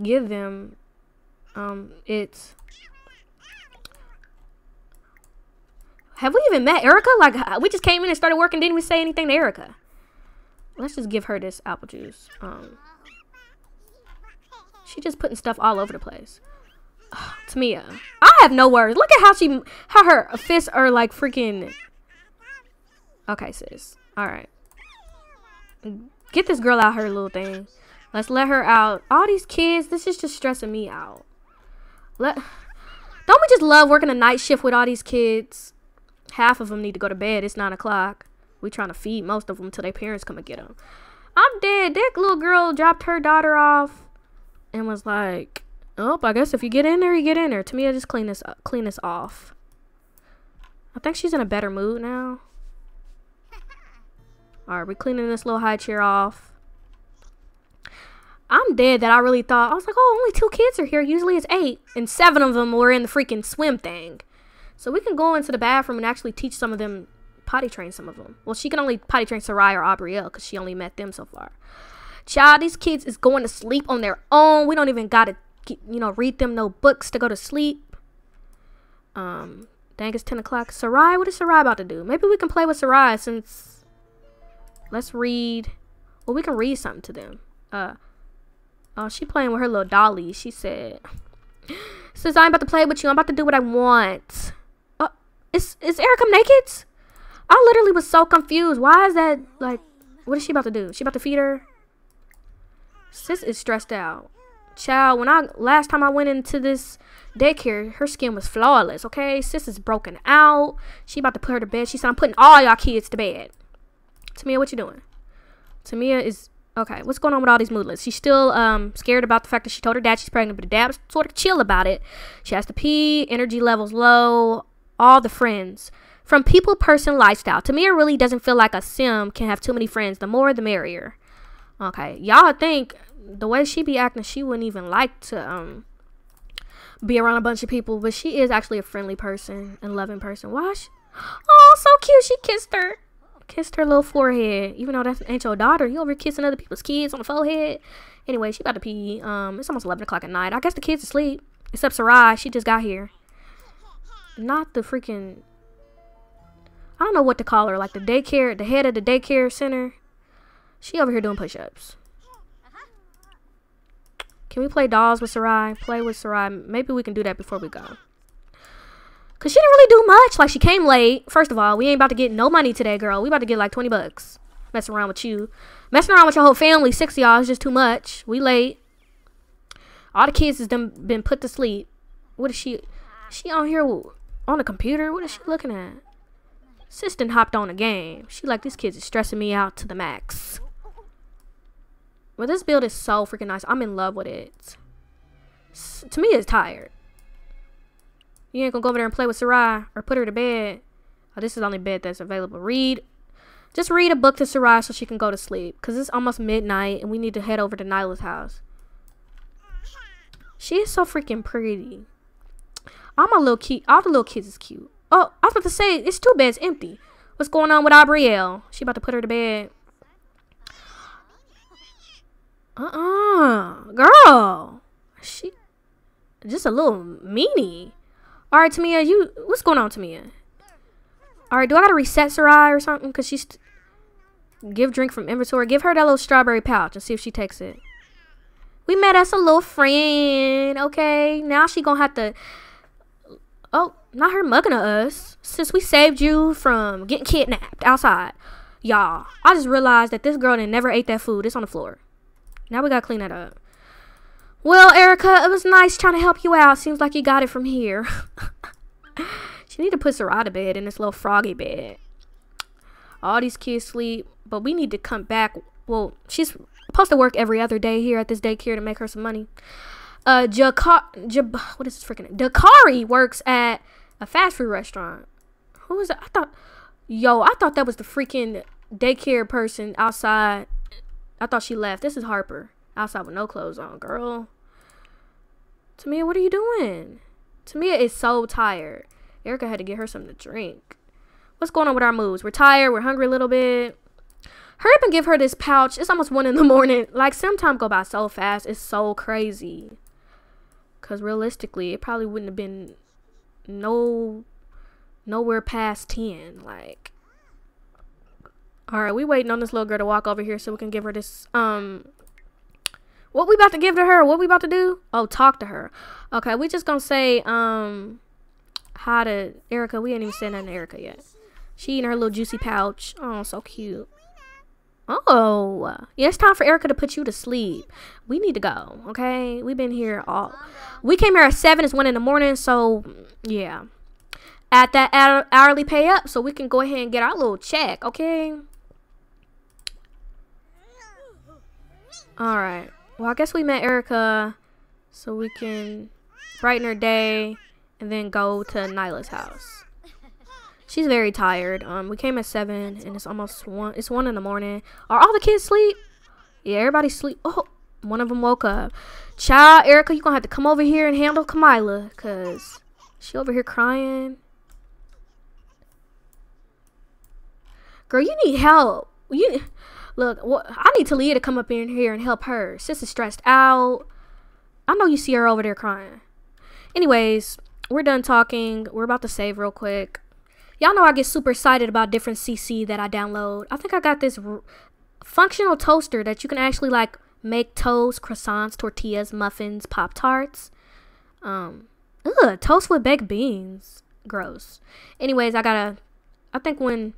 give them, um, it's Have we even met Erica? Like, we just came in and started working. Didn't we say anything to Erica? Let's just give her this apple juice. Um, she just putting stuff all over the place. Oh, Tamia, I have no words. Look at how she, how her fists are like freaking. Okay, sis. All right. Get this girl out her little thing. Let's let her out. All these kids, this is just stressing me out. Let. Don't we just love working a night shift with all these kids? half of them need to go to bed. It's nine o'clock. We trying to feed most of them till their parents come and get them. I'm dead. That little girl dropped her daughter off and was like, "Oh, I guess if you get in there, you get in there." Tamia, just clean this up, clean this off. I think she's in a better mood now. All right, we're cleaning this little high chair off. I'm dead that I really thought I was like, oh, only two kids are here. Usually it's eight, and seven of them were in the freaking swim thing. So we can go into the bathroom and actually teach some of them, potty train some of them. Well, she can only potty train Sarai or Abrielle because she only met them so far. Child, these kids is going to sleep on their own. We don't even got to, you know, read them no books to go to sleep. Um, dang, it's 10 o'clock. Sarai, what is Sarai about to do? Maybe we can play with Sarai since, let's read, well, we can read something to them. Uh, oh, she playing with her little dolly. She said, says, I'm about to play with you. I'm about to do what I want. Is is Erica naked? I literally was so confused. Why is that like what is she about to do? She about to feed her? Sis is stressed out. Child, when I last time I went into this daycare, her skin was flawless, okay? Sis is broken out. She about to put her to bed. She said, I'm putting all y'all kids to bed. Tamia, what you doing? Tamia is okay. What's going on with all these moodlets? She's still um scared about the fact that she told her dad she's pregnant, but the dad's sort of chill about it. She has to pee, energy levels low, all the friends. From people person lifestyle. Tamia really doesn't feel like a sim can have too many friends. The more the merrier. Okay. Y'all think the way she be acting, she wouldn't even like to um be around a bunch of people, but she is actually a friendly person and loving person. She, oh, so cute. She kissed her. Kissed her little forehead. Even though that ain't your daughter. You over kissing other people's kids on the forehead. Anyway, she about to pee. Um, it's almost 11 o'clock at night. I guess the kids asleep. Except Sarai. She just got here not the freaking I don't know what to call her, like the daycare, the head of the daycare center. She over here doing push-ups. Can we play dolls with Sarai? Play with Sarai. Maybe we can do that before we go. Cause she didn't really do much. Like she came late. First of all, we ain't about to get no money today, girl. We about to get like 20 bucks. Messing around with you. Messing around with your whole family, six y'all is just too much. We late. All the kids has done been put to sleep. What is she? She on here on the computer? What is she looking at? Assistant hopped on a game. She like, these kids is stressing me out to the max. Well, this build is so freaking nice. I'm in love with it. S to me, it's tired. You ain't gonna go over there and play with Sarai or put her to bed. Oh, this is the only bed that's available. Read. Just read a book to Sarai so she can go to sleep. Because it's almost midnight and we need to head over to Nyla's house. She is so freaking pretty. All my little kid, all the little kids is cute. Oh, I was about to say, it's two beds empty. What's going on with Abrielle? She about to put her to bed. Uh-uh. Girl. She just a little meanie. Alright, Tamia, you what's going on, Tamia? Alright, do I gotta reset Sarai or something? Because she's give drink from inventory. Give her that little strawberry pouch and see if she takes it. We met as a little friend, okay? Now she gonna have to Oh, not her mugging us. Since we saved you from getting kidnapped outside. Y'all, I just realized that this girl didn't never ate that food. It's on the floor. Now we gotta clean that up. Well, Erica, it was nice trying to help you out. Seems like you got it from here. she need to put Sarah to bed in this little froggy bed. All these kids sleep, but we need to come back. Well, she's supposed to work every other day here at this daycare to make her some money. Uh, Jakar, Jab, what is this freaking? name? Dakari works at a fast food restaurant. Who is it? I thought, yo, I thought that was the freaking daycare person outside. I thought she left. This is Harper outside with no clothes on, girl. Tamia, what are you doing? Tamia is so tired. Erica had to get her something to drink. What's going on with our moves? We're tired. We're hungry a little bit. Hurry up and give her this pouch. It's almost one in the morning. Like, time go by so fast. It's so crazy. Because realistically, it probably wouldn't have been no nowhere past 10. Like, all right, we waiting on this little girl to walk over here so we can give her this. Um, what we about to give to her? What we about to do? Oh, talk to her. Okay, we just gonna say um, hi to Erica. We ain't even said nothing to Erica yet. She in her little juicy pouch. Oh, so cute. Oh, yeah, it's time for Erica to put you to sleep. We need to go, okay? We've been here all. We came here at 7. It's 1 in the morning, so yeah. At that hourly pay up so we can go ahead and get our little check, okay? Alright. Well, I guess we met Erica so we can brighten her day and then go to Nyla's house. She's very tired. Um, we came at seven, and it's almost one. It's one in the morning. Are all the kids asleep? Yeah, everybody sleep. Oh, one of them woke up. Child, Erica, you gonna have to come over here and handle Kamila, cause she over here crying. Girl, you need help. You look. What I need Talia to come up in here and help her. Sis is stressed out. I know you see her over there crying. Anyways, we're done talking. We're about to save real quick. Y'all know I get super excited about different CC that I download. I think I got this functional toaster that you can actually like make toast, croissants, tortillas, muffins, Pop Tarts. Um, ugh, toast with baked beans. Gross. Anyways, I gotta. I think when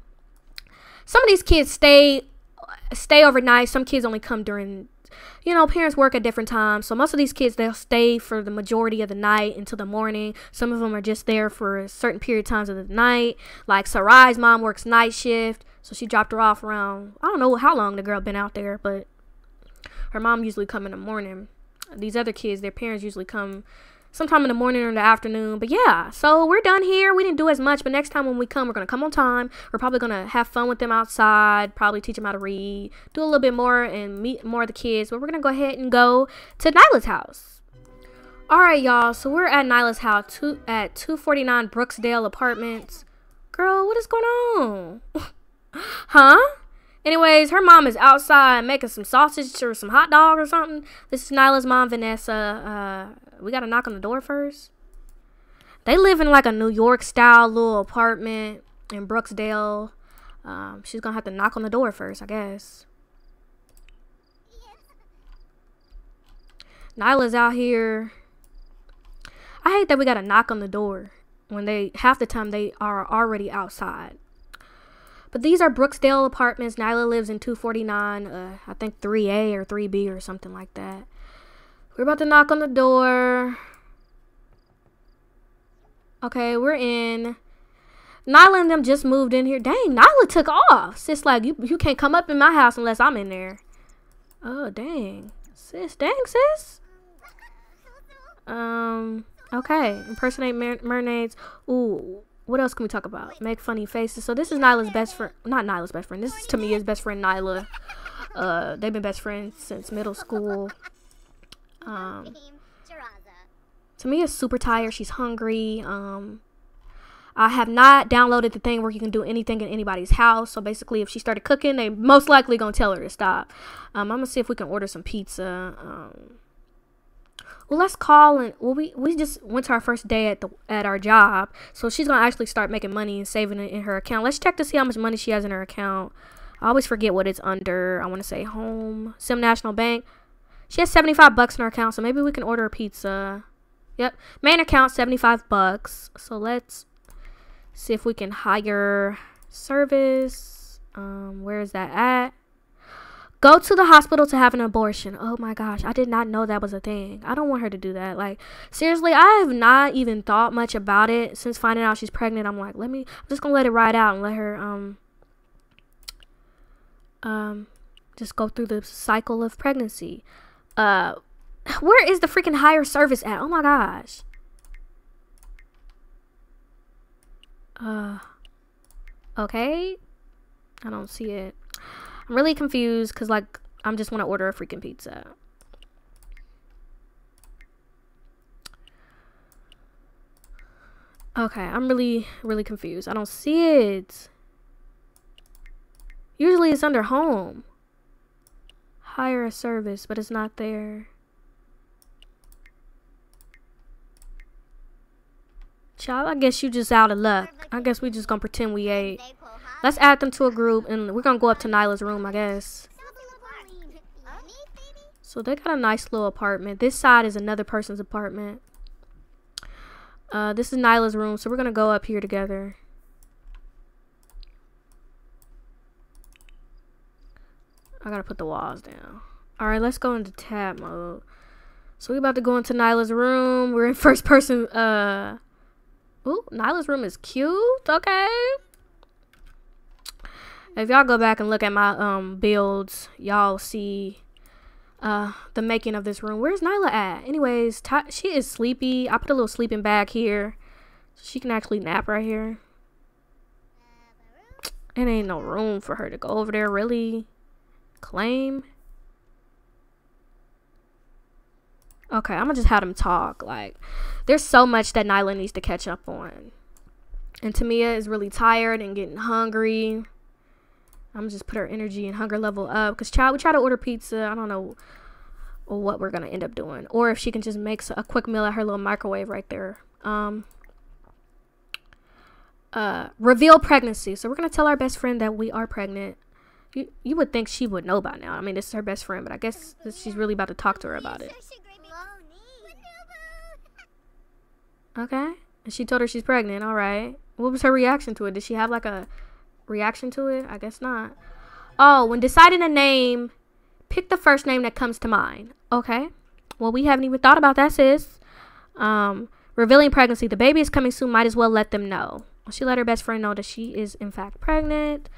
some of these kids stay stay overnight, some kids only come during you know, parents work at different times. So most of these kids, they'll stay for the majority of the night until the morning. Some of them are just there for a certain period of times of the night. Like Sarai's mom works night shift. So she dropped her off around, I don't know how long the girl been out there, but her mom usually come in the morning. These other kids, their parents usually come sometime in the morning or in the afternoon. But yeah, so we're done here. We didn't do as much, but next time when we come, we're going to come on time. We're probably going to have fun with them outside, probably teach them how to read, do a little bit more and meet more of the kids. But we're going to go ahead and go to Nyla's house. All right, y'all. So we're at Nyla's house two, at 249 Brooksdale Apartments. Girl, what is going on? huh? Anyways, her mom is outside making some sausage or some hot dog or something. This is Nyla's mom, Vanessa. Uh, we gotta knock on the door first. They live in like a New York style little apartment in Brooksdale. Um, she's gonna have to knock on the door first, I guess. Nyla's out here. I hate that we gotta knock on the door when they half the time they are already outside. But these are Brooksdale apartments. Nyla lives in 249, uh, I think 3A or 3B or something like that. We're about to knock on the door. Okay, we're in. Nyla and them just moved in here. Dang, Nyla took off. Sis, like, you, you can't come up in my house unless I'm in there. Oh, dang. Sis, dang, sis. Um, okay. Impersonate mer mermaids. Ooh, what else can we talk about? Make funny faces. So this is Nyla's best friend. Not Nyla's best friend. This is Tamia's best friend, Nyla. Uh, they've been best friends since middle school. Um, Tamia's super tired. She's hungry. Um, I have not downloaded the thing where you can do anything in anybody's house. So basically, if she started cooking, they most likely gonna tell her to stop. Um, I'm gonna see if we can order some pizza. Um, well, let's call and well, we we just went to our first day at the at our job, so she's gonna actually start making money and saving it in her account. Let's check to see how much money she has in her account. I always forget what it's under. I want to say home, Sim National Bank. She has 75 bucks in her account, so maybe we can order a pizza. Yep, main account 75 bucks. So let's see if we can hire service. Um, where is that at? Go to the hospital to have an abortion. Oh my gosh, I did not know that was a thing. I don't want her to do that. Like, seriously, I have not even thought much about it since finding out she's pregnant. I'm like, let me, I'm just gonna let it ride out and let her, um, um, just go through the cycle of pregnancy. Uh, where is the freaking hire service at? Oh my gosh. Uh, okay. I don't see it. I'm really confused because, like, I'm just want to order a freaking pizza. Okay, I'm really, really confused. I don't see it. Usually it's under home. Hire a service, but it's not there. Child, I guess you just out of luck. I guess we just gonna pretend we ate. Let's add them to a group, and we're gonna go up to Nyla's room, I guess. So they got a nice little apartment. This side is another person's apartment. Uh, this is Nyla's room, so we're gonna go up here together. I gotta put the walls down. Alright, let's go into tab mode. So we about to go into Nyla's room. We're in first person, uh... Ooh, Nyla's room is cute. Okay. If y'all go back and look at my um builds, y'all see uh the making of this room. Where's Nyla at? Anyways, she is sleepy. I put a little sleeping bag here. So she can actually nap right here. It ain't no room for her to go over there, really. Claim. Okay, I'm gonna just have them talk. Like, there's so much that Nyla needs to catch up on. And Tamia is really tired and getting hungry. I'm gonna just put her energy and hunger level up. Because, child, we try to order pizza. I don't know what we're to end up doing. Or if she can just make a quick meal at her little microwave right there. Um, uh, reveal pregnancy. So we're to tell our best friend that we are pregnant. You, you would think she would know by now. I mean, this is her best friend. But I guess she's really about to talk to her about it. Okay. And she told her she's pregnant. All right. What was her reaction to it? Did she have like a reaction to it? I guess not. Oh, when deciding a name, pick the first name that comes to mind. Okay. Well, we haven't even thought about that, sis. Um, revealing pregnancy. The baby is coming soon. Might as well let them know. She let her best friend know that she is in fact pregnant.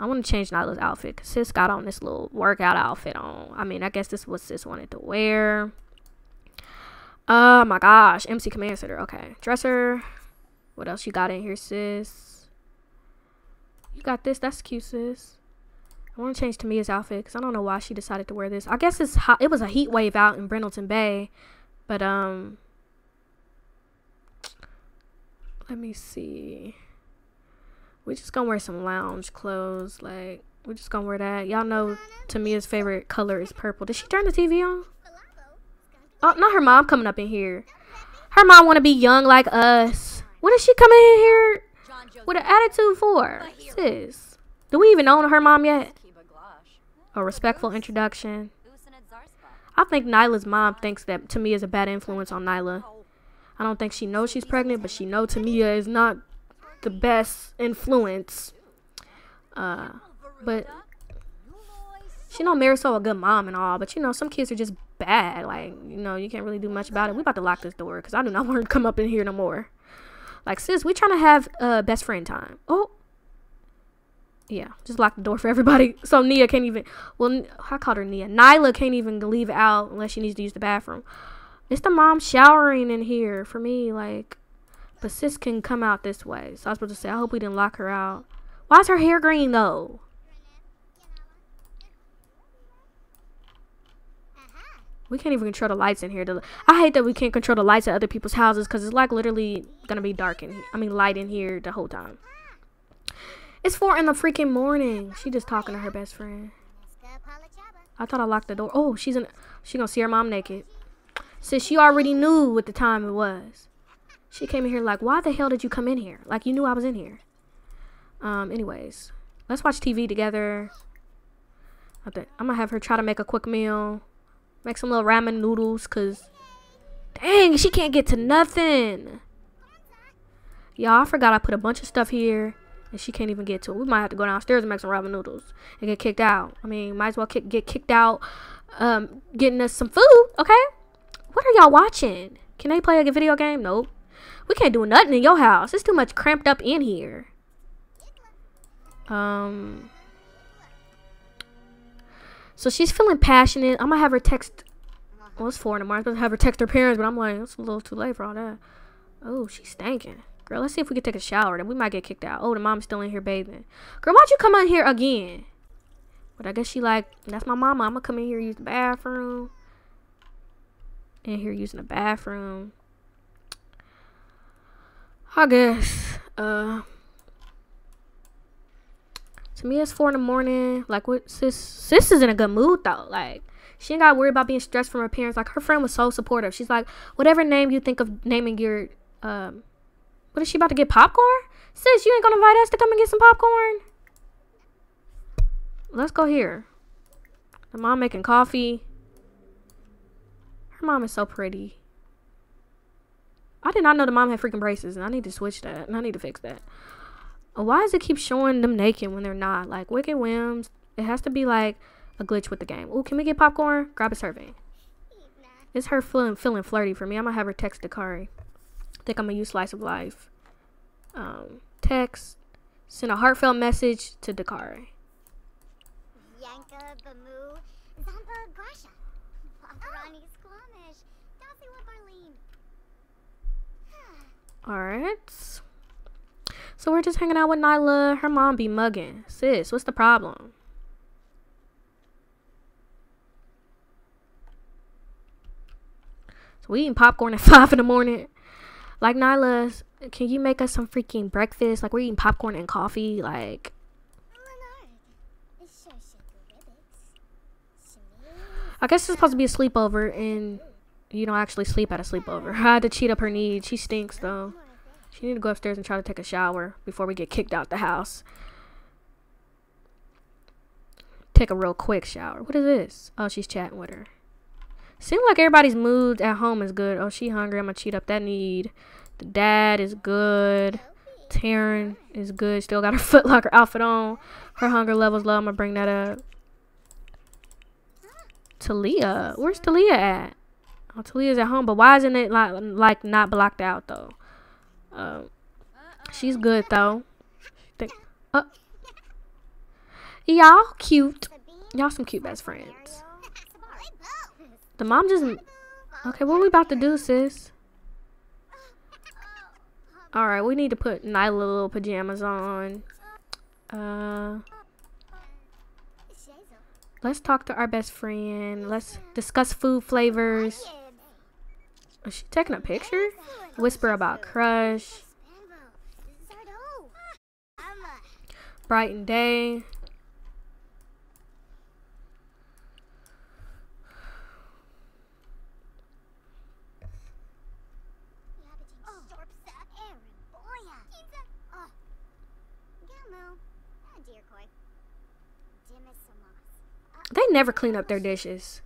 I want to change Nyla's outfit because sis got on this little workout outfit on. I mean, I guess this was sis wanted to wear. Oh my gosh. MC Command Center. Okay. Dresser. What else you got in here, sis? You got this. That's cute, sis. I want to change Tamia's outfit because I don't know why she decided to wear this. I guess it's hot. It was a heat wave out in Brindleton Bay. But, um... Let me see. We just gonna wear some lounge clothes. Like, we're just gonna wear that. Y'all know Tamia's favorite color is purple. Did she turn the TV on? Oh, not her mom coming up in here. Her mom want to be young like us. What is she coming in here with an attitude for? Sis, do we even own her mom yet? A respectful introduction. I think Nyla's mom thinks that Tamia is a bad influence on Nyla. I don't think she knows she's pregnant, but she knows Tamia is not the best influence. Uh, but she know Marisol a good mom and all, but you know some kids are just bad. Like you know you can't really do much about it. We about to lock this door because I do not want her to come up in here no more. Like sis, we trying to have uh best friend time. Oh, yeah, just lock the door for everybody. So Nia can't even. Well, I called her Nia. Nyla can't even leave out unless she needs to use the bathroom. It's the mom showering in here for me. Like, but sis can come out this way. So I was supposed to say, I hope we didn't lock her out. Why is her hair green though? We can't even control the lights in here. I hate that we can't control the lights at other people's houses because it's like literally gonna be dark in here. I mean, light in here the whole time. It's four in the freaking morning. She just talking to her best friend. I thought I locked the door. Oh, she's in. She gonna see her mom naked. Since she already knew what the time it was. She came in here like, why the hell did you come in here? Like you knew I was in here. Um. Anyways, let's watch TV together. I think I'm gonna have her try to make a quick meal. Make some little ramen noodles, cause dang, she can't get to nothing. Y'all, I forgot I put a bunch of stuff here, and she can't even get to it. We might have to go downstairs and make some ramen noodles and get kicked out. I mean, might as well kick, get kicked out, um, getting us some food, okay? What are y'all watching? Can they play a video game? Nope. We can't do nothing in your house. It's too much cramped up in here. Um, so she's feeling passionate. I'm gonna have her text. Well, it's four in the morning. I'm gonna have her text her parents, but I'm like, it's a little too late for all that. Oh, she's stinking. Girl, let's see if we can take a shower. Then we might get kicked out. Oh, the mom's still in here bathing. Girl, why'd you come in here again? But I guess she like, that's my mama. I'm gonna come in here use the bathroom. In here using the bathroom. I guess. Uh, to me, it's four in the morning. Like, what sis? Sis is in a good mood though. Like, she ain't got worried about being stressed from her parents. Like, her friend was so supportive. She's like, whatever name you think of naming your, um, what is she about to get popcorn? Sis, you ain't gonna invite us to come and get some popcorn? Let's go here. The mom making coffee. Her mom is so pretty. I did not know the mom had freaking braces, and I need to switch that, and I need to fix that. Why does it keep showing them naked when they're not? Like Wicked Whims, it has to be like a glitch with the game. Oh, can we get popcorn? Grab a serving. It's her feeling feeling flirty for me. I'm gonna have her text Dakari. Think I'm gonna use slice of life. Um, text. Send a heartfelt message to Dakari. Yanka Alright. So we're just hanging out with Nyla. Her mom be mugging. Sis, what's the problem? So we eating popcorn at 5 in the morning. Like, Nyla, can you make us some freaking breakfast? Like, we're eating popcorn and coffee. Like, I guess it's supposed to be a sleepover, and you don't actually sleep at a sleepover. I had to cheat up her needs. She stinks, though. She need to go upstairs and try to take a shower before we get kicked out the house. Take a real quick shower. What is this? Oh, she's chatting with her. Seems like everybody's mood at home is good. Oh, she hungry. I'm gonna cheat up that need. The dad is good. Taryn is good. Still got her footlocker outfit on. Her hunger level's low. I'm gonna bring that up. Talia. Where's Talia at? Oh, Talia's at home, but why isn't it like like not blocked out though? Um, she's good though. Think, uh, y'all cute. Y'all some cute best friends. The mom just. Okay, what are we about to do, sis? Alright, we need to put Nyla little pajamas on. Uh. Let's talk to our best friend. Let's discuss food flavors. Is she taking a picture? Whisper about crush. Brighten day. They never clean up their dishes.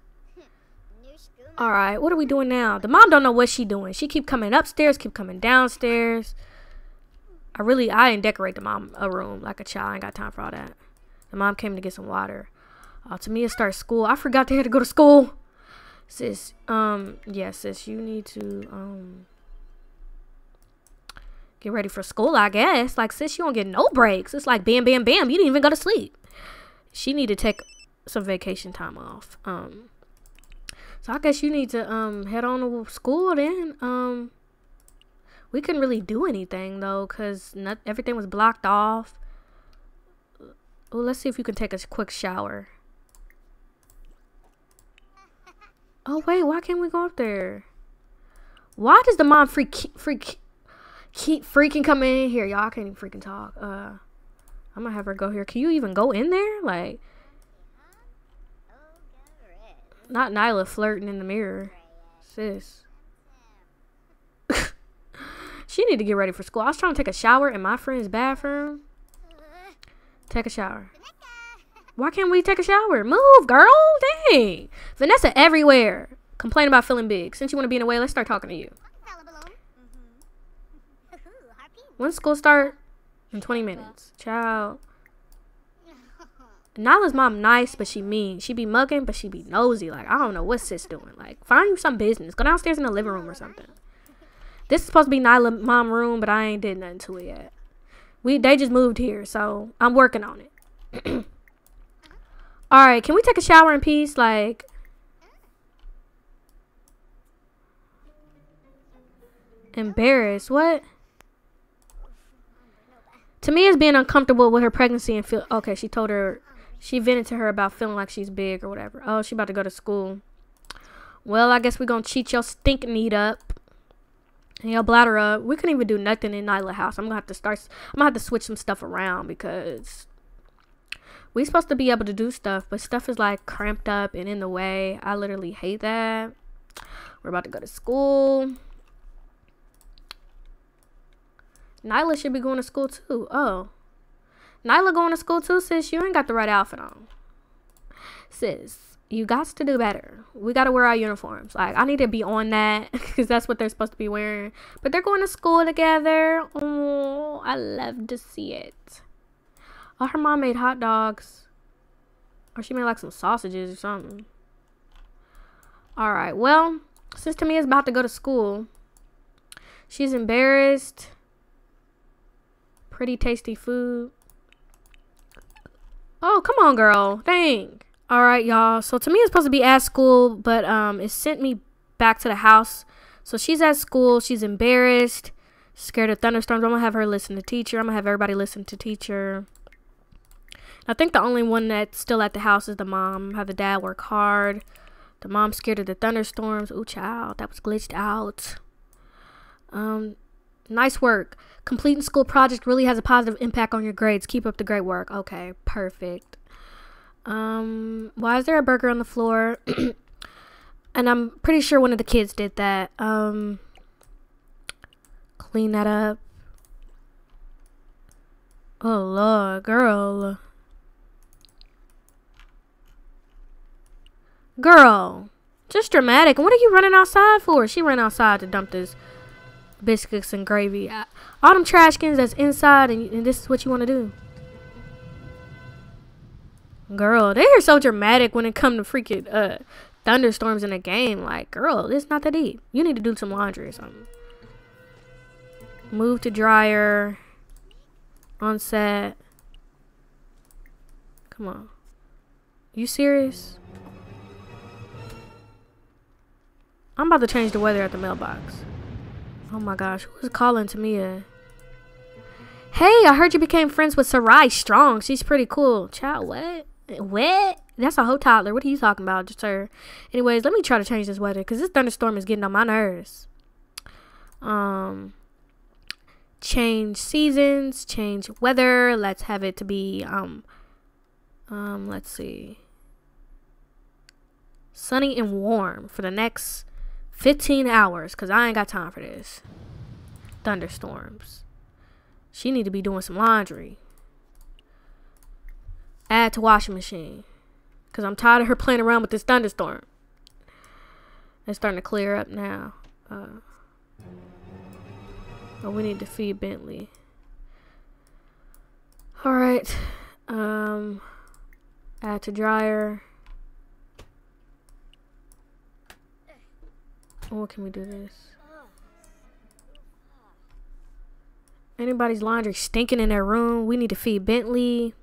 All right, what are we doing now? The mom don't know what she doing. She keep coming upstairs, keep coming downstairs. I really, I didn't decorate the mom a room like a child. I ain't got time for all that. The mom came to get some water. Uh, Tamia starts school. I forgot they had to go to school. Sis, um, yeah, sis, you need to, um, get ready for school, I guess. Like, sis, you don't get no breaks. It's like bam, bam, bam. You didn't even go to sleep. She need to take some vacation time off. Um, so I guess you need to um head on to school then. Um, we couldn't really do anything though, cause not everything was blocked off. Well, let's see if you can take a quick shower. Oh wait, why can't we go up there? Why does the mom freak freak keep freaking coming in here? Y'all can't even freaking talk. Uh, I'm gonna have her go here. Can you even go in there? Like, not Nyla flirting in the mirror, sis. she need to get ready for school. I was trying to take a shower in my friend's bathroom. Take a shower. Why can't we take a shower? Move, girl. Dang. Vanessa everywhere. Complain about feeling big. Since you want to be in the way, let's start talking to you. When school start? In 20 minutes. Child. Nyla's mom nice, but she mean. She be mugging, but she be nosy. Like, I don't know what sis doing. Like, find you some business. Go downstairs in the living room or something. This is supposed to be Nyla mom room, but I ain't did nothing to it yet. We they just moved here, so I'm working on it. All right, can we take a shower in peace? Like, embarrassed. What? Tamia's being uncomfortable with her pregnancy and feel okay. She told her she vented to her about feeling like she's big or whatever. Oh, she about to go to school. Well, I guess we're gonna cheat your stink need up and your bladder up. We couldn't even do nothing in Nyla house. I'm gonna have to start. I'm gonna have to switch some stuff around because we supposed to be able to do stuff, but stuff is like cramped up and in the way. I literally hate that. We're about to go to school. Nyla should be going to school too. Oh. Nyla going to school too, sis. You ain't got the right outfit on. Sis, you got to do better. We got to wear our uniforms. Like, I need to be on that because that's what they're supposed to be wearing. But they're going to school together. Oh, I love to see it. Oh, her mom made hot dogs. Or she made like some sausages or something. Alright, well, since Tamia's about to go to school, she's embarrassed pretty tasty food. Oh, come on, girl. Dang. All right, y'all. So Tamia's supposed to be at school, but um, it sent me back to the house. So she's at school. She's embarrassed, scared of thunderstorms. I'm gonna have her listen to teacher. I'm gonna have everybody listen to teacher. I think the only one that's still at the house is the mom. Have the dad work hard. The mom scared of the thunderstorms. Ooh, child, that was glitched out. Um, Nice work. Completing school project really has a positive impact on your grades. Keep up the great work. Okay, perfect. Um, why is there a burger on the floor? and I'm pretty sure one of the kids did that. Um, clean that up. Oh lord, girl. Girl, just dramatic. And what are you running outside for? She ran outside to dump this biscuits and gravy. All them trash cans that's inside, and, and this is what you want to do. Girl, they are so dramatic when it come to freaking uh, thunderstorms in a game. Like, girl, it's not that deep. You need to do some laundry or something. Move to dryer. On set. Come on. You serious? I'm about to change the weather at the mailbox. Oh my gosh, who's calling Tamia? Hey, I heard you became friends with Sarai Strong. She's pretty cool. Child, what? What? That's a whole toddler. What are you talking about, just her? Anyways, let me try to change this weather because this thunderstorm is getting on my nerves. Um, change seasons, change weather. Let's have it to be um, um, let's see, sunny and warm for the next 15 hours because I ain't got time for this. Thunderstorms. She need to be doing some laundry. Add to washing machine. Because I'm tired of her playing around with this thunderstorm. It's starting to clear up now. Uh, oh, we need to feed Bentley. All right. Um, add to dryer. What can we do this? Anybody's laundry stinking in their room. We need to feed Bentley.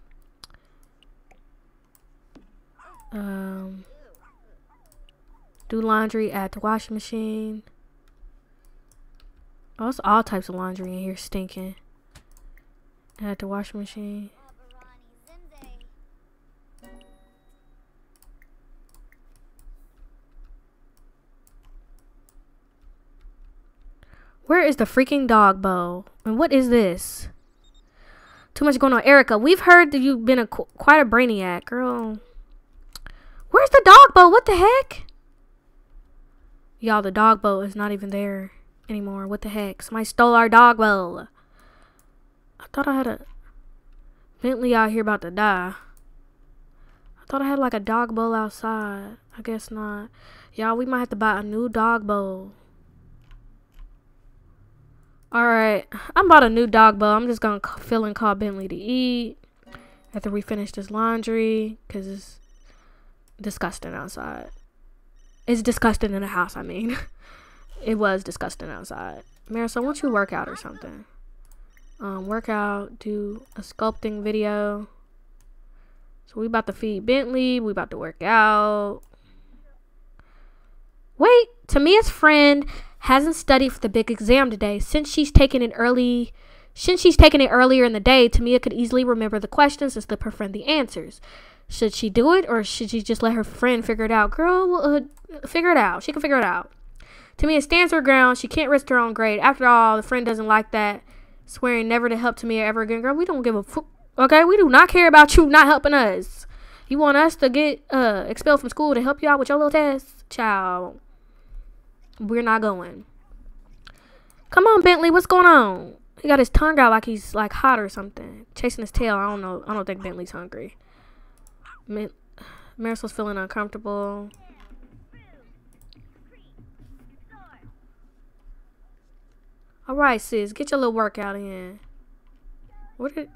Um, do laundry at the washing machine. Oh, it's all types of laundry in here stinking. At the washing machine. Where is the freaking dog bowl? And what is this? Too much going on. Erica, we've heard that you've been a qu- quite a brainiac, girl. Where's the dog bowl? What the heck? Y'all, the dog bowl is not even there anymore. What the heck? Somebody stole our dog bowl. I thought I had a Bentley out here about to die. I thought I had like a dog bowl outside. I guess not. Y'all, we might have to buy a new dog bowl. Alright, I'm about a new dog bowl. I'm just gonna fill and call Bentley to eat after we finish this laundry because it's disgusting outside. It's disgusting in the house, I mean. it was disgusting outside. Marisol, won't you work out or something? Um, work out, do a sculpting video. So we about to feed Bentley. We about to work out. Wait, Tamia's friend hasn't studied for the big exam today. Since she's taken it early, since she's taken it earlier in the day, Tamia could easily remember the questions and slip her friend the answers. Should she do it or should she just let her friend figure it out? Girl, uh, figure it out. She can figure it out. Tamia stands her ground. She can't risk her own grade. After all, the friend doesn't like that. Swearing never to help Tamia ever again. Girl, we don't give a fuck. Okay, we do not care about you not helping us. You want us to get uh expelled from school to help you out with your little tests? Child. We're not going. Come on, Bentley, what's going on? He got his tongue out like he's like hot or something. Chasing his tail. I don't know. I don't think Bentley's hungry. Min- Marisol's feeling uncomfortable. All right, sis, get your little workout in. What did?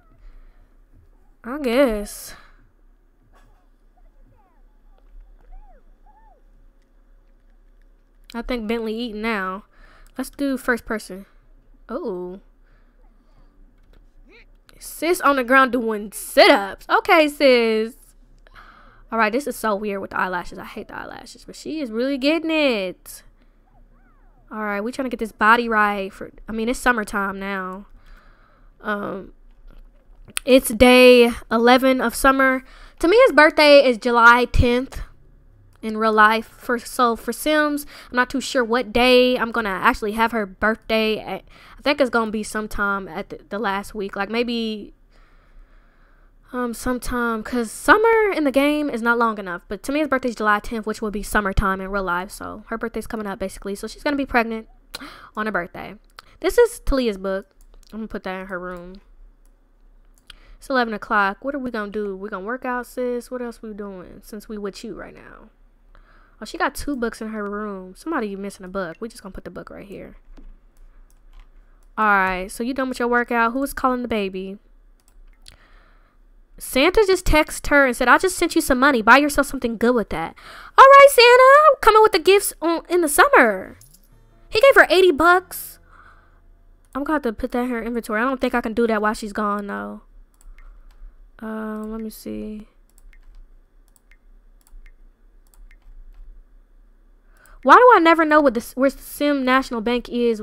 I guess. I think Bentley eating now. Let's do first person. Oh. Sis on the ground doing sit ups. Okay, sis. All right, this is so weird with the eyelashes. I hate the eyelashes, but she is really getting it. All right, we trying to get this body right for. I mean, it's summertime now. Um, it's day eleven of summer. Tamia's birthday is July tenth in real life. For so for Sims, I'm not too sure what day I'm gonna actually have her birthday. At, I think it's gonna be sometime at the, the last week, like maybe um sometime because summer in the game is not long enough. But Tamia's birthday is July 10th, which will be summertime in real life. So her birthday's coming up basically. So she's gonna be pregnant on her birthday. This is Talia's book. I'm gonna put that in her room. It's 11 o'clock. What are we gonna do? We're gonna work out, sis. What else we doing since we with you right now? Oh, she got two books in her room. Somebody missing a book. We just gonna put the book right here. All right. So you done with your workout? Who is calling the baby? Santa just texted her and said, "I just sent you some money. Buy yourself something good with that." All right, Santa, coming with the gifts on, in the summer. He gave her eighty bucks. I'm gonna have to put that in her inventory. I don't think I can do that while she's gone though. Um, let me see. Why do I never know what the where Sim National Bank is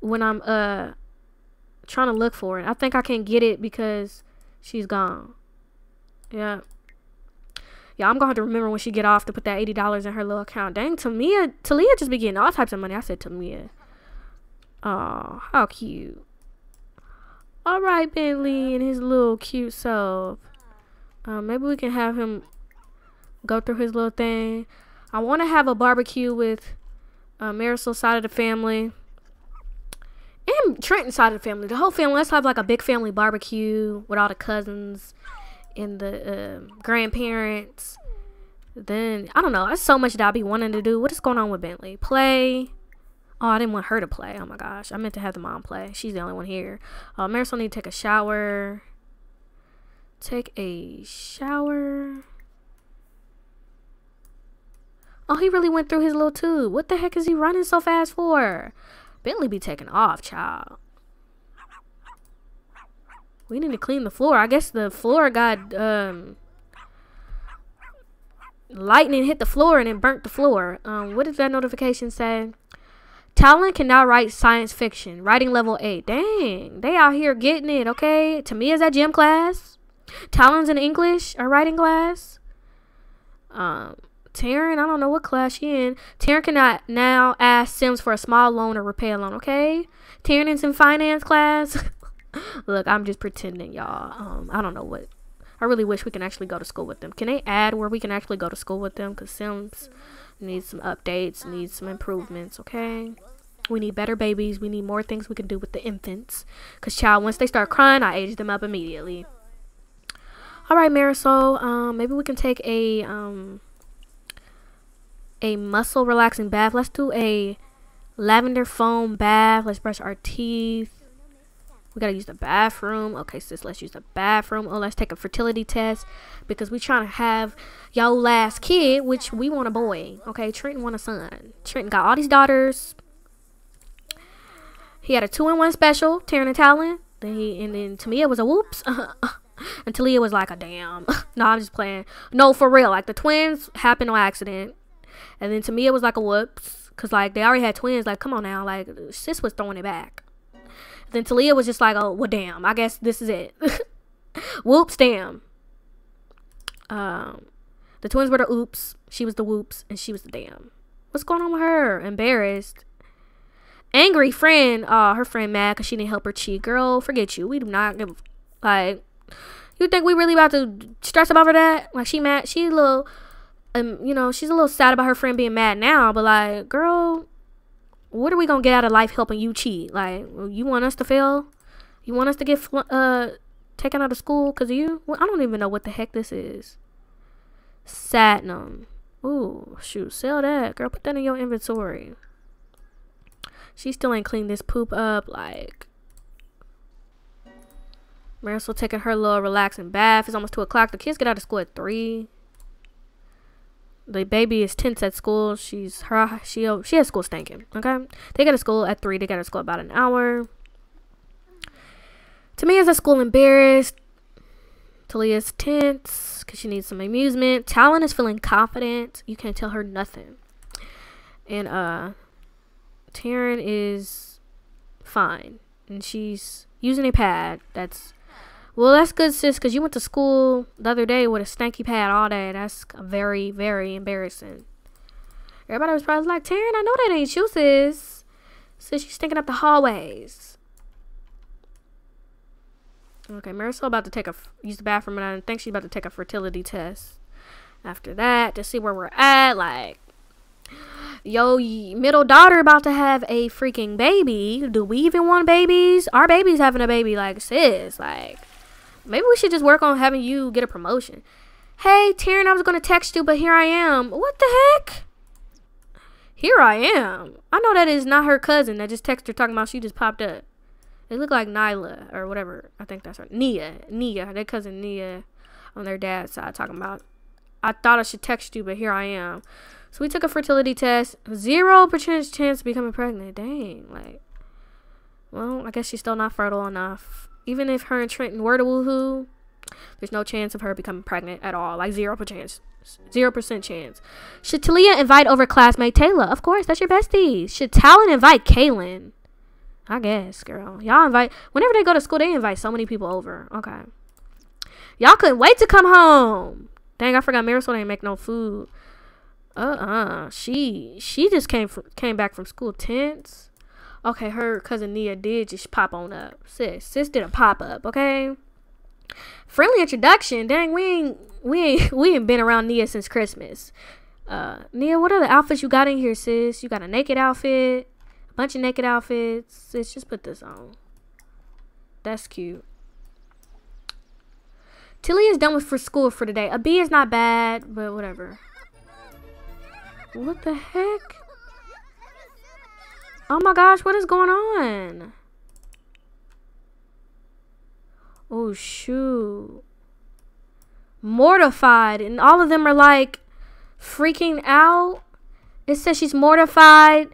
when I'm uh trying to look for it? I think I can't get it because she's gone. Yeah. Yeah, I'm gonna have to remember when she get off to put that eighty dollars in her little account. Dang, Tamia, Talia just be getting all types of money. I said Tamia. Oh, how cute. All right, Bentley and his little cute self. Uh, maybe we can have him go through his little thing. I want to have a barbecue with uh, Marisol's side of the family and Trenton's side of the family. The whole family. Let's have like a big family barbecue with all the cousins and the uh, grandparents Then I don't know. That's so much that I'd be wanting to do. What is going on with Bentley? Play. Oh, I didn't want her to play. Oh my gosh, I meant to have the mom play. She's the only one here. Uh, Marisol need to take a shower. Take a shower. Oh, he really went through his little tube. What the heck is he running so fast for? Bentley be taking off, child. We need to clean the floor. I guess the floor got um lightning hit the floor and it burnt the floor. Um, what did that notification say? Talon can now write science fiction, writing level eight. Dang, they out here getting it. Okay, Tamia is that gym class. Talon's in English or writing class. Um, Taryn, I don't know what class she in. Taryn cannot now ask Sims for a small loan or repair loan. Okay, Taryn is in finance class. Look, I'm just pretending, y'all. Um, I don't know what. I really wish we can actually go to school with them. Can they add where we can actually go to school with them? Cause Sims needs some updates, needs some improvements. Okay. We need better babies. We need more things we can do with the infants. Cause child, once they start crying, I age them up immediately. All right, Marisol. Um, maybe we can take a um a muscle relaxing bath. Let's do a lavender foam bath. Let's brush our teeth. We gotta use the bathroom. Okay, sis, let's use the bathroom. Oh, let's take a fertility test because we trying to have y'all last kid, which we want a boy. Okay, Trenton want a son. Trenton got all these daughters. He had a two in one special, Taryn and Talon. Then he and then Tamia was a whoops. and Talia was like a damn. no, I'm just playing. No, for real. Like the twins happened on accident. And then Tamia, it was like a whoops. Cause like they already had twins. Like, come on now. Like sis was throwing it back. Then Talia was just like, oh, well, damn. I guess this is it. Whoops, damn. Um, the twins were the oops. She was the whoops, and she was the damn. What's going on with her? Embarrassed. Angry friend. Oh, her friend mad because she didn't help her cheat. Girl, forget you. We do not give. Like, you think we really about to stress about her that? Like, she mad. She a little. Um, you know, she's a little sad about her friend being mad now, but like, girl, what are we gonna get out of life helping you cheat? Like, you want us to fail? You want us to get uh taken out of school because of you? Well, I don't even know what the heck this is. Satnum. Ooh, shoot, sell that, girl. Put that in your inventory. She still ain't cleaned this poop up. Like, Marisol taking her little relaxing bath. It's almost two o'clock. The kids get out of school at three the baby is tense at school. She's her she she has school stinking. Okay, they get to school at three. They get to school about an hour. Tamia, is at school embarrassed. Talia's tense because she needs some amusement. Talon is feeling confident. You can't tell her nothing. And uh, Taryn is fine, and she's using a pad that's well, that's good, sis, because you went to school the other day with a stanky pad all day. That's very, very embarrassing. Everybody was probably like, Taryn, I know that ain't you, sis. Sis, she's stinking up the hallways. Okay, Marisol about to take a use the bathroom, and I think she's about to take a fertility test. After that, to see where we're at, like, yo, middle daughter about to have a freaking baby. Do we even want babies? Our baby's having a baby, like, sis, like. Maybe we should just work on having you get a promotion. Hey, Taryn, I was going to text you, but here I am. What the heck? Here I am. I know that is not her cousin that just texted her talking about she just popped up. They look like Nyla or whatever. I think that's her. Nia. Nia. Their cousin Nia on their dad's side talking about. I thought I should text you, but here I am. So we took a fertility test. Zero percent chance of becoming pregnant. Dang. Like, well, I guess she's still not fertile enough even if her and Trenton were to woohoo, there's no chance of her becoming pregnant at all. Like zero percent, zero percent chance. Should Talia invite over classmate Taylor? Of course, that's your bestie. Should Talon invite Kaylin? I guess, girl. Y'all invite whenever they go to school, they invite so many people over. Okay. Y'all couldn't wait to come home. Dang, I forgot Marisol didn't make no food. Uh uh. She she just came from came back from school tense. Okay, her cousin Nia did just pop on up. Sis, sis did a pop up. Okay. Friendly introduction. Dang, we ain't we ain't we ain't been around Nia since Christmas. Uh, Nia, what other outfits you got in here, sis? You got a naked outfit, a bunch of naked outfits. Sis, just put this on. That's cute. Tilly is done with for school for today. A B is not bad, but whatever. What the heck? Oh my gosh, what is going on? Oh shoot. Mortified. And all of them are like freaking out. It says she's mortified.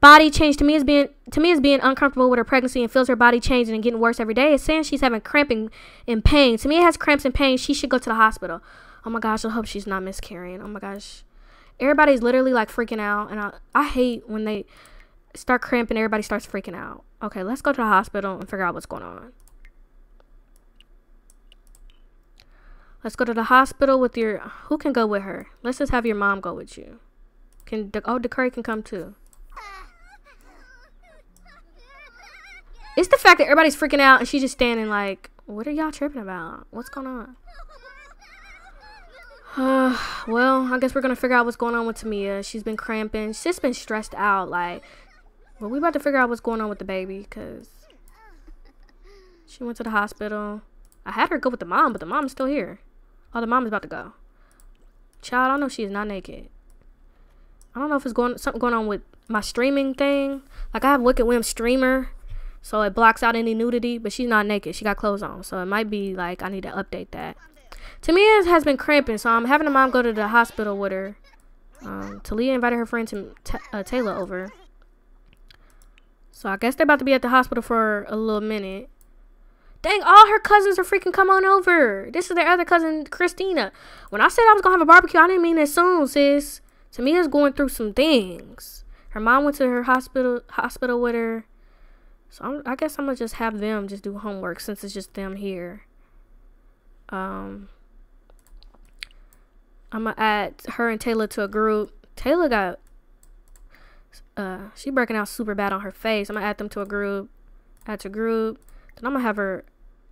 Body change Tamia is being Tamia is being uncomfortable with her pregnancy and feels her body changing and getting worse every day. It's saying she's having cramping and pain. Tamia it has cramps and pain. She should go to the hospital. Oh my gosh, I hope she's not miscarrying. Oh my gosh. Everybody's literally like freaking out and I I hate when they start cramping everybody starts freaking out. Okay, let's go to the hospital and figure out what's going on. Let's go to the hospital with your. Who can go with her? Let's just have your mom go with you. Can oh Dakari can come too. It's the fact that everybody's freaking out and she's just standing like, what are y'all tripping about? What's going on? Uh, well, I guess we're gonna figure out what's going on with Tamia. She's been cramping. She's just been stressed out. Like, well, we about to figure out what's going on with the baby because she went to the hospital. I had her go with the mom, but the mom's still here. Oh, the mom is about to go. Child, I know she is not naked. I don't know if it's going something going on with my streaming thing. Like I have Wicked Whim streamer, so it blocks out any nudity, but she's not naked. She got clothes on, so it might be like I need to update that. Tamia has been cramping, so I'm having the mom go to the hospital with her. Um, Talia invited her friend to, uh, Taylor over. So I guess they're about to be at the hospital for a little minute. Dang, all her cousins are freaking come on over. This is their other cousin, Christina. When I said I was gonna have a barbecue, I didn't mean that soon, sis. Tamia's going through some things. Her mom went to her hospital hospital with her. So I'm, i guess I'm gonna just have them just do homework since it's just them here. Um, I'm gonna add her and Taylor to a group. Taylor got uh she breaking out super bad on her face. I'm gonna add them to a group. Add to group. Then I'm gonna have her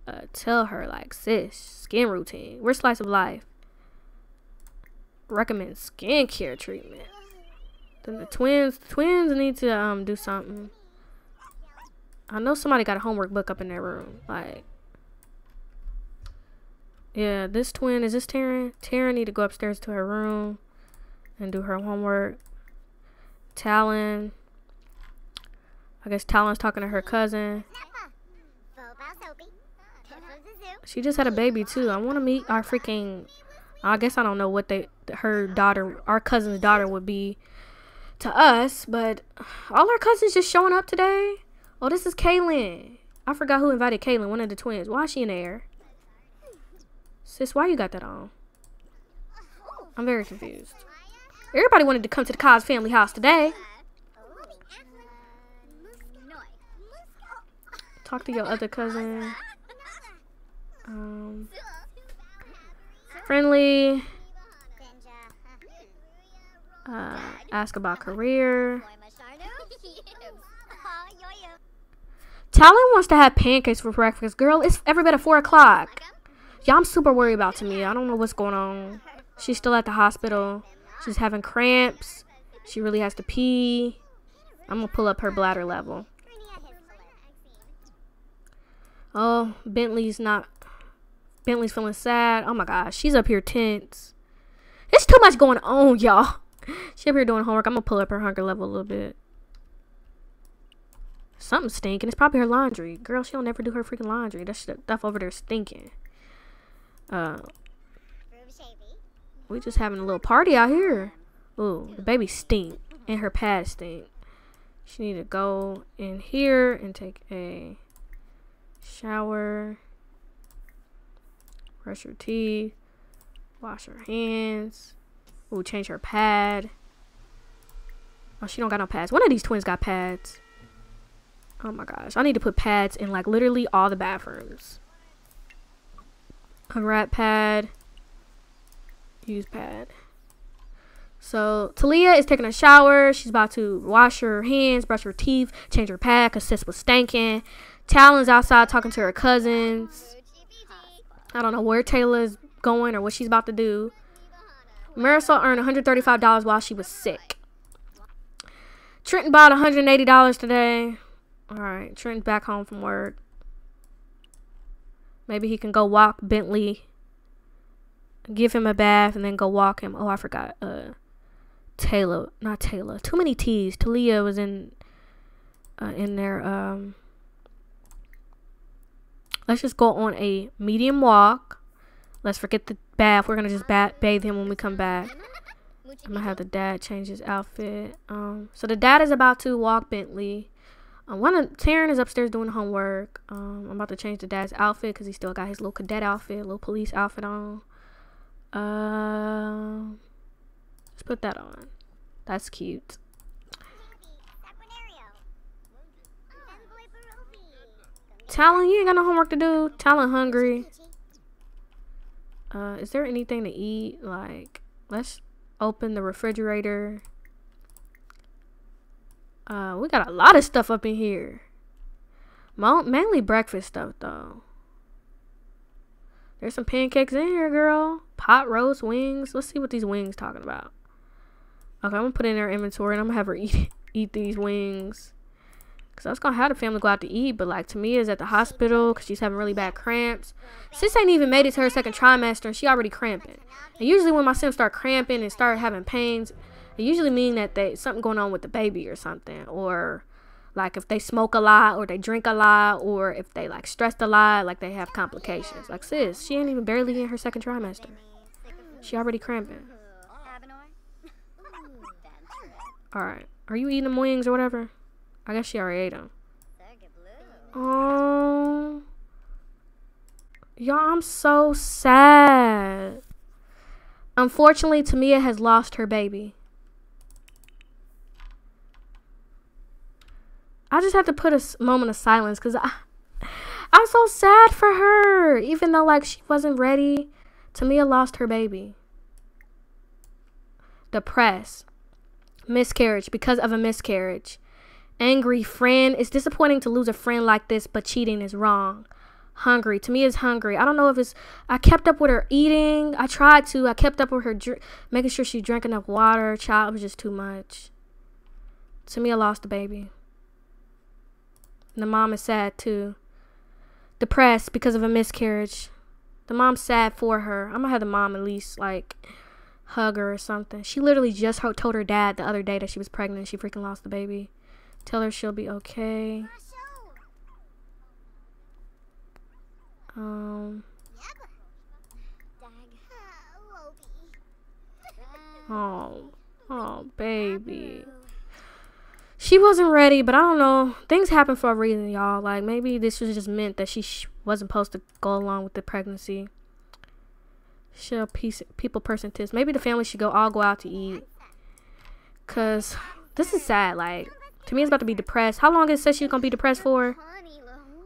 uh, tell her like, sis, skin routine. We're slice of life. Recommend skincare treatment. Then the twins, the twins need to um do something. I know somebody got a homework book up in their room. Like, yeah, this twin is this Taryn. Taryn need to go upstairs to her room and do her homework. Talon. I guess Talon's talking to her cousin. She just had a baby too. I want to meet our freaking. I guess I don't know what they her daughter, our cousin's daughter, would be to us, but all our cousins just showing up today. Oh, this is Kaylin. I forgot who invited Kaylin, one of the twins. Why is she in the air? Sis, why you got that on? I'm very confused. Everybody wanted to come to the Cobbs family house today. Talk to your other cousin. Um, friendly. Uh, ask about career. Talon wants to have pancakes for breakfast. Girl, it's every bit of 4 o'clock. Yeah, I'm super worried about Tamia. I don't know what's going on. She's still at the hospital. She's having cramps. She really has to pee. I'm going to pull up her bladder level. Oh, Bentley's not Bentley's feeling sad. Oh my gosh, she's up here tense. It's too much going on, y'all. She up here doing homework. I'm gonna pull up her hunger level a little bit. Something's stinking. It's probably her laundry. Girl, she'll never do her freaking laundry. That stuff over there stinking. Uh, we just having a little party out here. Ooh, the baby stink. And her pad stink. She need to go in here and take a shower brush her teeth, wash her hands. Ooh, change her pad. Oh, she don't got no pads. One of these twins got pads. Oh my gosh. I need to put pads in like literally all the bathrooms. A rat pad. Use pad. So Talia is taking a shower. She's about to wash her hands, brush her teeth, change her pad because sis was stanking. Talon's outside talking to her cousins. I don't know where Taylor's going or what she's about to do. Marisol earned $135 while she was sick. Trenton bought $180 today. Alright, Trenton's back home from work. Maybe he can go walk Bentley. Give him a bath and then go walk him. Oh, I forgot. Uh, Taylor, not Taylor. Too many T's. Talia was in uh, in there. Um, let's just go on a medium walk. Let's forget the bath. We're gonna just ba- bathe him when we come back. I'm gonna have the dad change his outfit. Um, so the dad is about to walk Bentley. Um, one of Taryn is upstairs doing homework. Um, I'm about to change the dad's outfit because he still got his little cadet outfit, little police outfit on. Um, let's put that on. That's cute. Talon, you ain't got no homework to do. Talon hungry. Uh, is there anything to eat? Like, let's open the refrigerator. Uh, we got a lot of stuff up in here. Mo- mainly breakfast stuff, though. There's some pancakes in here, girl. Pot roast wings. Let's see what these wings talking about. Okay, I'm gonna put in her inventory and I'm gonna have her eat eat these wings. Cause I was gonna have the family go out to eat, but like Tamia's at the hospital because she's having really bad cramps. Sis ain't even made it to her second trimester and she already cramping. And usually when my sims start cramping and start having pains, it usually mean that they something going on with the baby or something, or like if they smoke a lot or they drink a lot or if they like stressed a lot, like they have complications. Like sis, she ain't even barely in her second trimester. She already cramping. All right, are you eating them wings or whatever? I guess she already ate them. Oh, y'all, I'm so sad. Unfortunately, Tamia has lost her baby. I just have to put a moment of silence because I, I'm so sad for her. Even though like she wasn't ready, Tamia lost her baby. Depressed, miscarriage because of a miscarriage. Angry friend. It's disappointing to lose a friend like this, but cheating is wrong. Hungry. Tamia's hungry. I don't know if it's. I kept up with her eating. I tried to. I kept up with her, dr- making sure she drank enough water. Child it was just too much. Tamia lost the baby. The mom is sad too. Depressed because of a miscarriage. The mom's sad for her. I'm gonna have the mom at least like hug her or something. She literally just told her dad the other day that she was pregnant. And she freaking lost the baby. Tell her she'll be okay. Um. Oh, oh, baby. She wasn't ready, but I don't know. Things happen for a reason, y'all. Like maybe this was just meant that she sh- wasn't supposed to go along with the pregnancy. She'll piece people person test. Maybe the family should go all go out to eat. Cause this is sad. Like Tamia, it's about to be depressed. How long it said she's gonna be depressed for?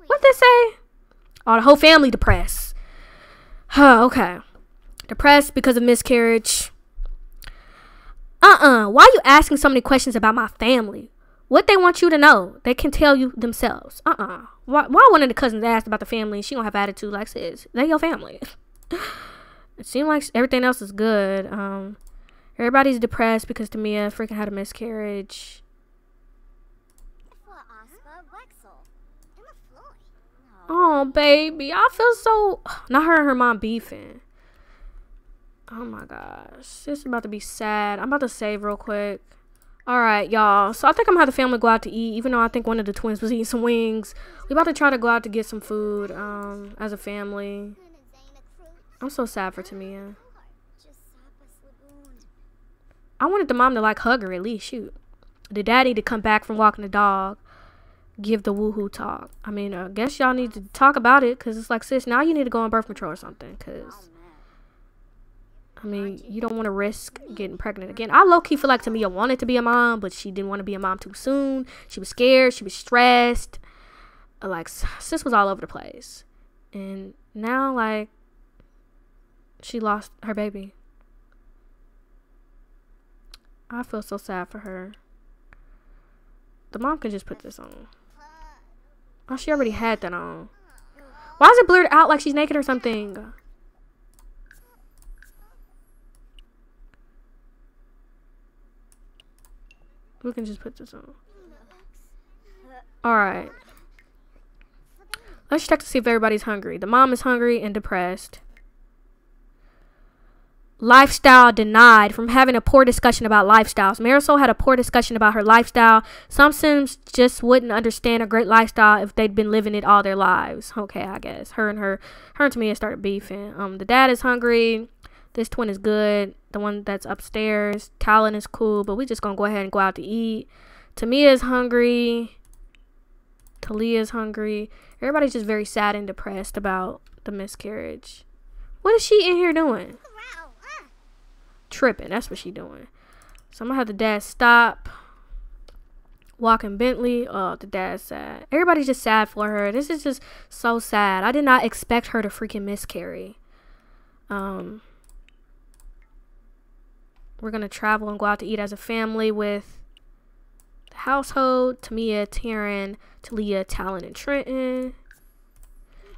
What they say? Oh, the whole family depressed. Huh, okay. Depressed because of miscarriage. Uh-uh. Why are you asking so many questions about my family? What they want you to know, they can tell you themselves. Uh-uh. Why, why one of the cousins asked about the family and she don't have attitude like sis? They your family. it seems like everything else is good. Um, everybody's depressed because Tamia freaking had a miscarriage. Oh, baby. I feel so. Not her and her mom beefing. Oh my gosh. This is about to be sad. I'm about to save real quick. Alright, y'all. So I think I'm gonna have the family go out to eat, even though I think one of the twins was eating some wings. We about to try to go out to get some food, um, as a family. I'm so sad for Tamia. I wanted the mom to like hug her at least, shoot. The daddy to come back from walking the dog give the woohoo talk. I mean, I guess y'all need to talk about it because it's like, sis, now you need to go on birth control or something. Because, I mean, you don't want to risk getting pregnant again. I low key feel like Tamia wanted to be a mom, but she didn't want to be a mom too soon. She was scared. She was stressed. Like, sis was all over the place. And now, like, she lost her baby. I feel so sad for her. The mom can just put this on. Oh, she already had that on. Why is it blurred out like she's naked or something? We can just put this on. Alright. Let's check to see if everybody's hungry. The mom is hungry and depressed. lifestyle denied from having a poor discussion about lifestyles. Marisol had a poor discussion about her lifestyle. Some Sims just wouldn't understand a great lifestyle if they'd been living it all their lives. Okay, I guess. Her and her her and Tamia started beefing. Um the dad is hungry. This twin is good. The one that's upstairs. Talon is cool, but we just gonna go ahead and go out to eat. Tamia is hungry. Talia is hungry. Everybody's just very sad and depressed about the miscarriage. What is she in here doing? Tripping. That's what she doing. So I'm gonna have the dad stop. Walking Bentley. Oh, the dad's sad. Everybody's just sad for her. This is just so sad. I did not expect her to freaking miscarry. Um, we're gonna travel and go out to eat as a family with the household. Tamia, Taryn, Talia, Talon, and Trenton.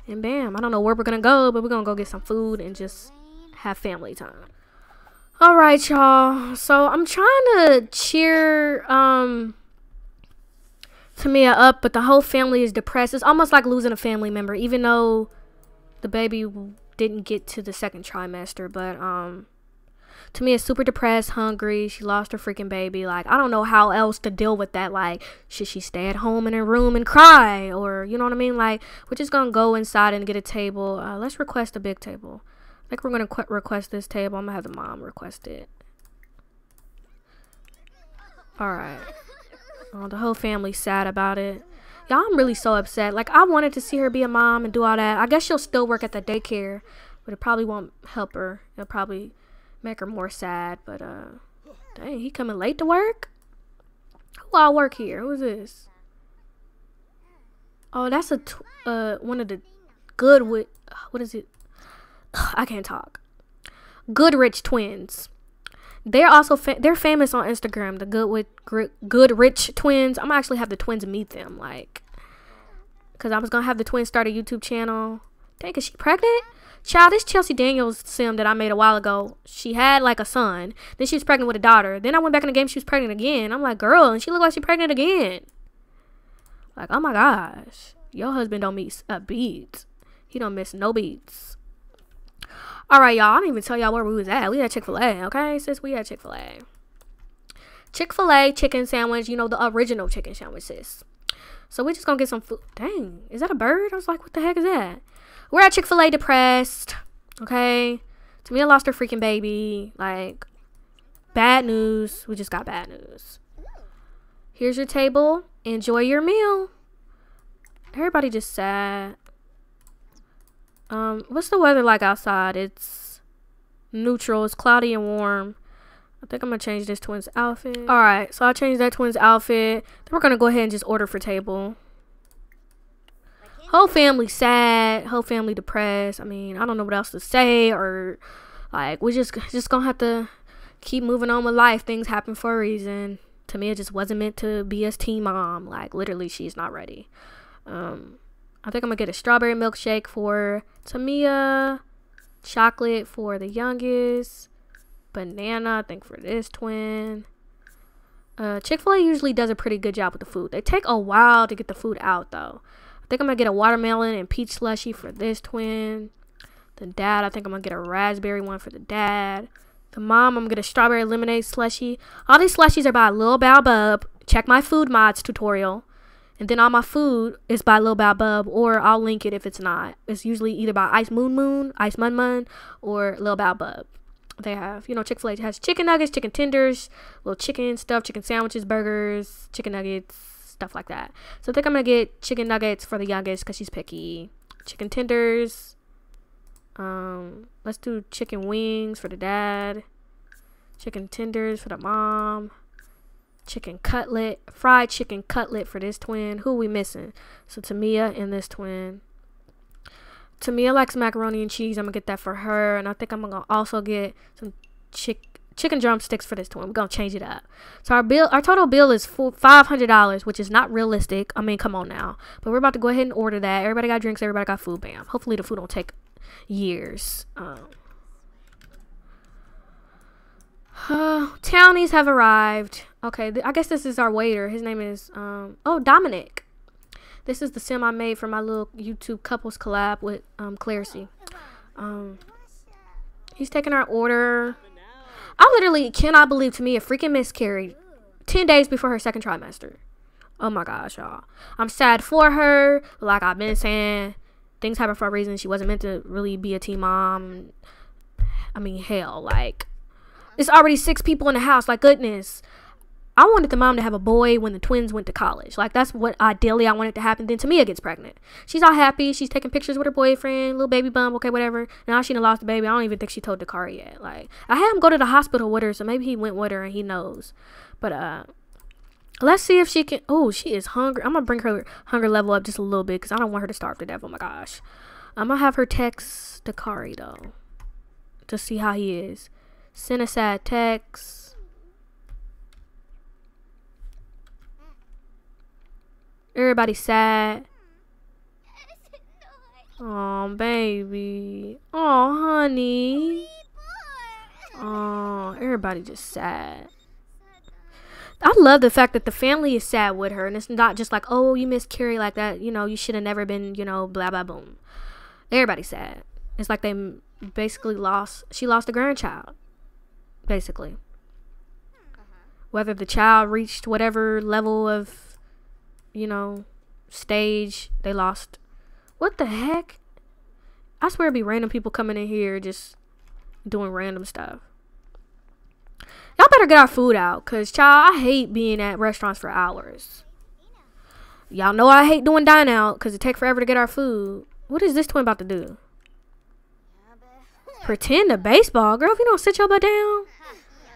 And bam, I don't know where we're gonna go, but we're gonna go get some food and just have family time. All right, y'all. So I'm trying to cheer um Tamia up, but the whole family is depressed. It's almost like losing a family member, even though the baby didn't get to the second trimester. But um, Tamia's super depressed, hungry. She lost her freaking baby. Like I don't know how else to deal with that. Like should she stay at home in her room and cry, or you know what I mean? Like we're just gonna go inside and get a table. Uh, let's request a big table. I think we're gonna qu- request this table. I'm gonna have the mom request it. All right. Oh, the whole family's sad about it. Y'all, I'm really so upset. Like, I wanted to see her be a mom and do all that. I guess she'll still work at the daycare, but it probably won't help her. It'll probably make her more sad. But, uh, dang, he coming late to work? Who all work here? Who is this? Oh, that's a, uh, one of the Goodwood, what is it? I can't talk. Goodrich twins. They're also fa- they're famous on Instagram. The Goodwood Goodrich twins. I'm actually have the twins meet them, like, cause I was gonna have the twins start a YouTube channel. Dang, is she pregnant? Child, this Chelsea Daniels sim that I made a while ago. She had like a son. Then she was pregnant with a daughter. Then I went back in the game. She was pregnant again. I'm like, girl, and she looked like she pregnant again. Like, oh my gosh, your husband don't miss a beat. He don't miss no beats. All right, y'all. I didn't even tell y'all where we was at. We had Chick Fil A. Okay, sis, we had Chick Fil A. Chick Fil A chicken sandwich. You know the original chicken sandwich, sis. So we just gonna get some food. Dang, is that a bird? I was like, what the heck is that? We're at Chick Fil A, depressed. Okay, Tamia lost her freaking baby. Like, bad news. We just got bad news. Here's your table. Enjoy your meal. Everybody just sad. Um, what's the weather like outside? It's neutral. It's cloudy and warm. I think I'm gonna change this twins outfit. All right, so I changed that twins outfit. Then we're gonna go ahead and just order for table. Whole family sad. Whole family depressed. I mean, I don't know what else to say or like we just just gonna have to keep moving on with life. Things happen for a reason. Tamia just wasn't meant to be a teen mom. Like literally, she's not ready. Um, I think I'm gonna get a strawberry milkshake for Tamia, chocolate for the youngest, banana I think for this twin. Uh, Chick Fil A usually does a pretty good job with the food. They take a while to get the food out though. Think I'm gonna get a watermelon and peach slushy for this twin. The dad, I think I'm gonna get a raspberry one for the dad. The mom, I'm gonna get a strawberry lemonade slushy. All these slushies are by Lil Bao Bub. Check my food mods tutorial. And then all my food is by Lil Bao Bub, or I'll link it if it's not. It's usually either by Ice Moon Moon, Ice Mun Mun, or Lil Bao Bub. They have, you know, Chick fil A has chicken nuggets, chicken tenders, little chicken stuff, chicken sandwiches, burgers, chicken nuggets, stuff like that. So I think I'm to get chicken nuggets for the youngest because she's picky. Chicken tenders. Um, let's do chicken wings for the dad. Chicken tenders for the mom chicken cutlet, fried chicken cutlet for this twin. Who we missing? So Tamia and this twin. Tamia likes macaroni and cheese. I'm gonna get that for her, and I think I'm gonna also get some chick chicken drumsticks for this twin. We're gonna change it up. So our bill, our total bill is five hundred dollars, which is not realistic. I mean, come on now. But we're about to go ahead and order that. Everybody got drinks. Everybody got food. Bam. Hopefully the food don't take years. Um, uh, townies have arrived. Okay, I guess this is our waiter. His name is um oh Dominic. This is the sim I made for my little YouTube couples collab with um. Um He's taking our order. I literally cannot believe Tamia a freaking miscarried 10 days before her second trimester. Oh my gosh, y'all. I'm sad for her. Like I've been saying, things happen for a reason. She wasn't meant to really be a teen mom. I mean, hell, like, it's already six people in the house. Like, goodness. I wanted the mom to have a boy when the twins went to college. Like that's what ideally I wanted to happen. Then Tamia gets pregnant. She's all happy. She's taking pictures with her boyfriend, little baby bump, okay, whatever. Now she done lost the baby. I don't even think she told Dakari yet. Like I had him go to the hospital with her, so maybe he went with her and he knows. But uh let's see if she can oh, she is hungry. I'm gonna bring her hunger level up just a little bit because I don't want her to starve to death. Oh my gosh. I'm gonna have her text Dakari though. To see how he is. Send a sad text. Everybody's sad. Oh, baby. Oh, honey. Oh, everybody just sad. I love the fact that the family is sad with her, and it's not just like, oh, you miscarried like that. You know, you should have never been, you know, blah, blah, boom. Everybody's sad. It's like they basically lost, she lost a grandchild, basically. Whether the child reached whatever level of, you know, stage, they lost. What the heck? I swear it'd be random people coming in here just doing random stuff. Y'all better get our food out, cause child, I hate being at restaurants for hours. Y'all know I hate doing dine out, cause it take forever to get our food. What is this twin about to do? Pretend a baseball, girl. If you don't sit your butt down,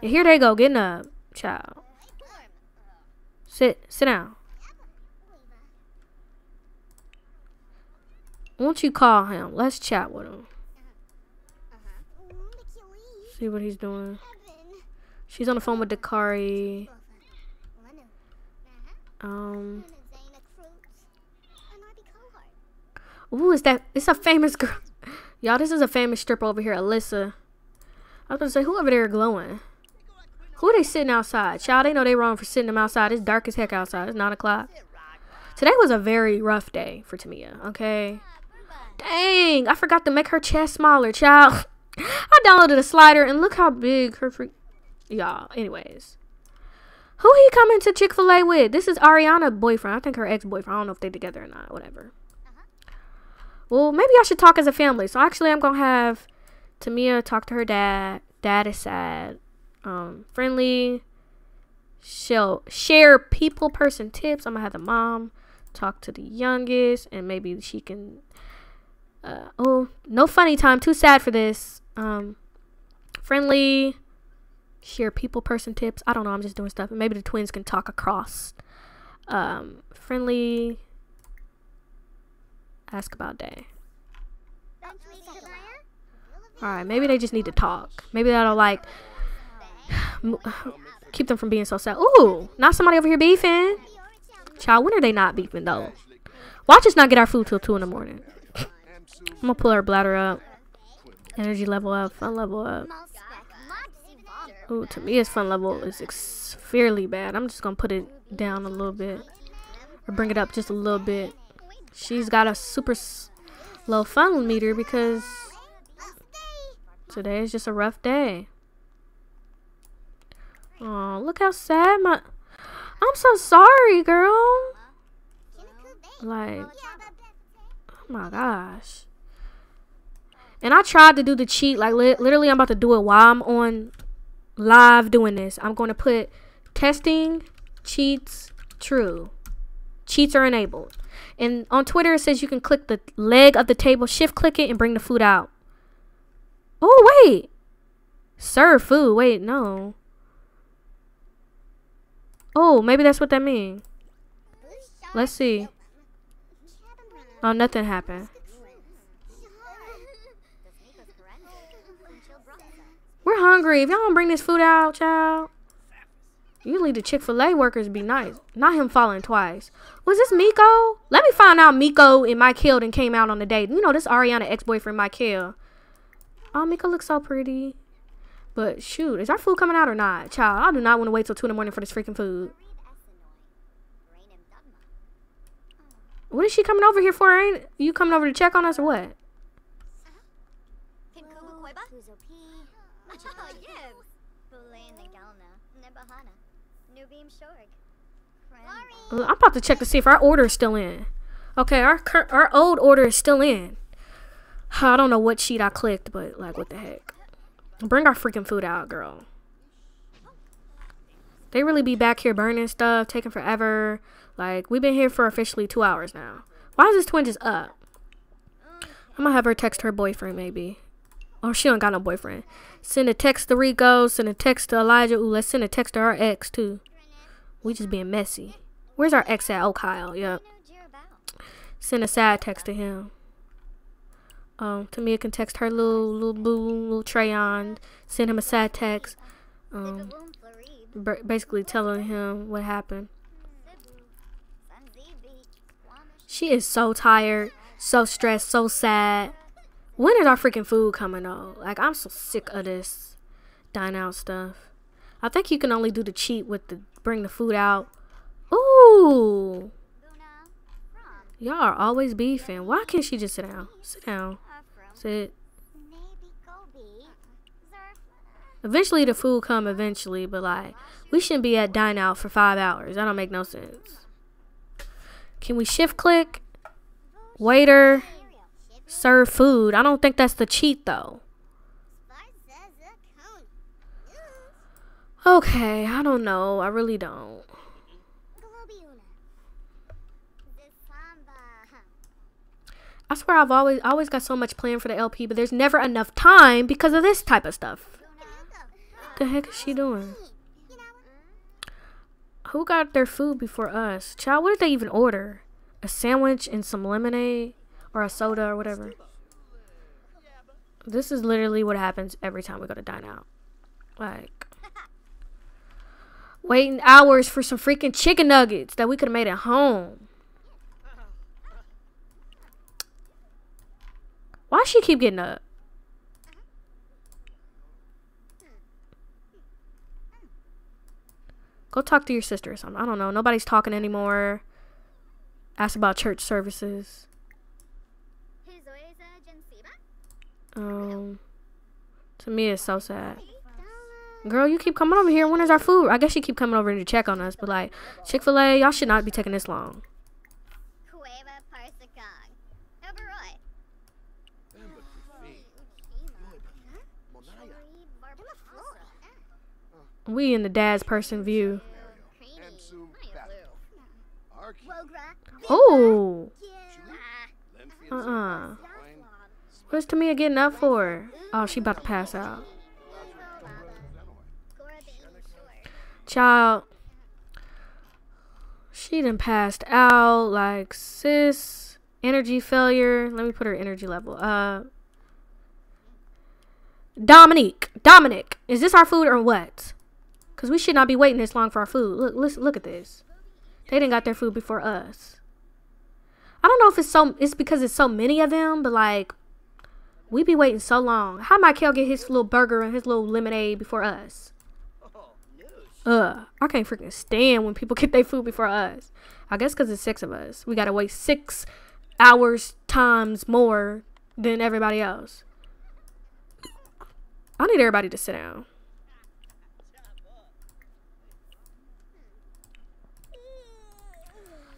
and here they go getting up, child. Sit, sit down. Won't you call him? Let's chat with him. See what he's doing. She's on the phone with Dakari. Um. Ooh, is that? It's a famous girl. Y'all, this is a famous stripper over here, Alyssa. I was gonna say, who over there glowing? Who are they sitting outside? Child, they know they wrong for sitting them outside. It's dark as heck outside. It's 9 o'clock. Today was a very rough day for Tamia, okay? Dang, I forgot to make her chest smaller, child. I downloaded a slider and look how big her freak. Y'all, anyways. Who he coming to Chick fil A with? This is Ariana boyfriend. I think her ex boyfriend. I don't know if they together or not. Whatever. Well, maybe I should talk as a family. So actually, I'm gonna have Tamia talk to her dad. Dad is sad. Um, friendly. She'll share people person tips. I'm gonna have the mom talk to the youngest, and maybe she can uh, oh, no funny time. Too sad for this. Um, friendly, share people person tips. I don't know. I'm just doing stuff. Maybe the twins can talk across. Um, friendly, ask about day. All right, maybe they just need to talk. Maybe that'll like keep them from being so sad. Ooh, not somebody over here beefing. Child, when are they not beefing though? Watch us not get our food till two in the morning. I'm gonna pull our bladder up. Energy level up, fun level up. Ooh, Tamia, his fun level is fairly bad. I'm just gonna put it down a little bit, or bring it up just a little bit. She's got a super low fun meter because today is just a rough day. Oh, look how sad my. I'm so sorry, girl. Like, oh my gosh. And I tried to do the cheat. Like, li literally, I'm about to do it while I'm on live doing this. I'm going to put testing cheats true. Cheats are enabled. And on Twitter, it says you can click the leg of the table, shift click it, and bring the food out. Oh, wait. Serve food. Wait, no. Oh, maybe that's what that means. Let's see. Oh, nothing happened. Hungry. If y'all don't bring this food out, child. Usually the Chick-fil-A workers be nice. Not him falling twice. Was this Miko? Let me find out Miko and Michael and came out on the date. You know, this Ariana ex-boyfriend Michael. Oh, Miko looks so pretty. But shoot, is our food coming out or not? Child, I do not want to wait till 2 in the morning for this freaking food. What is she coming over here for? Ain't you coming over to check on us or what? Yibs. Bulain Nagalna. Nebahana. Nubim Shorg. Lori. I'm about to check to see if our order is still in. Okay, our our old order is still in. I don't know what sheet I clicked, but like, what the heck? Bring our freaking food out, girl. They really be back here burning stuff, taking forever. Like, we've been here for officially two hours now. Why is this twin just up? I'm gonna have her text her boyfriend, maybe. Oh, she don't got no boyfriend. Send a text to Rico, send a text to Elijah. Ooh, let's send a text to our ex, too. We just being messy. Where's our ex at? Oh, Kyle. Yep. Send a sad text to him. Um, Tamia can text her little little boo little Trayon. Send him a sad text. Um, basically telling him what happened. She is so tired, so stressed, so sad. When is our freaking food coming though? Like I'm so sick of this dine out stuff. I think you can only do the cheat with the bring the food out. Ooh, y'all are always beefing. Why can't she just sit down? Sit down. Sit. Eventually the food come eventually, but like we shouldn't be at dine out for five hours. That don't make no sense. Can we shift click? Waiter. Serve food. I don't think that's the cheat though. Okay, I don't know. I really don't. I swear I've always always got so much planned for the LP, but there's never enough time because of this type of stuff. The heck is she doing? Who got their food before us? Child, what did they even order? A sandwich and some lemonade or a soda or whatever. This is literally what happens every time we go to dine out. Like waiting hours for some freaking chicken nuggets that we could have made at home. Why she keep getting up? Go talk to your sister or something. I don't know. Nobody's talking anymore. Ask about church services. Um, Tamia, it's so sad. Girl, you keep coming over here. When is our food? I guess you keep coming over to check on us, but like Chick Fil A, y'all should not be taking this long. Cueva Parsacog. Oberoi. We in the dad's person view. Wogra. Oh, Ah. What's Tamia getting up for? Oh, she about to pass out. Child, she done passed out. Like sis, energy failure. Let me put her energy level. Uh, Dominique, Dominic, is this our food or what? Cause we should not be waiting this long for our food. Look, listen, look at this. They didn't got their food before us. I don't know if it's so. It's because it's so many of them, but like, we be waiting so long. How Michael get his little burger and his little lemonade before us? Oh, Ugh, I can't freaking stand when people get their food before us. I guess because it's six of us. We gotta wait six hours times more than everybody else. I need everybody to sit down.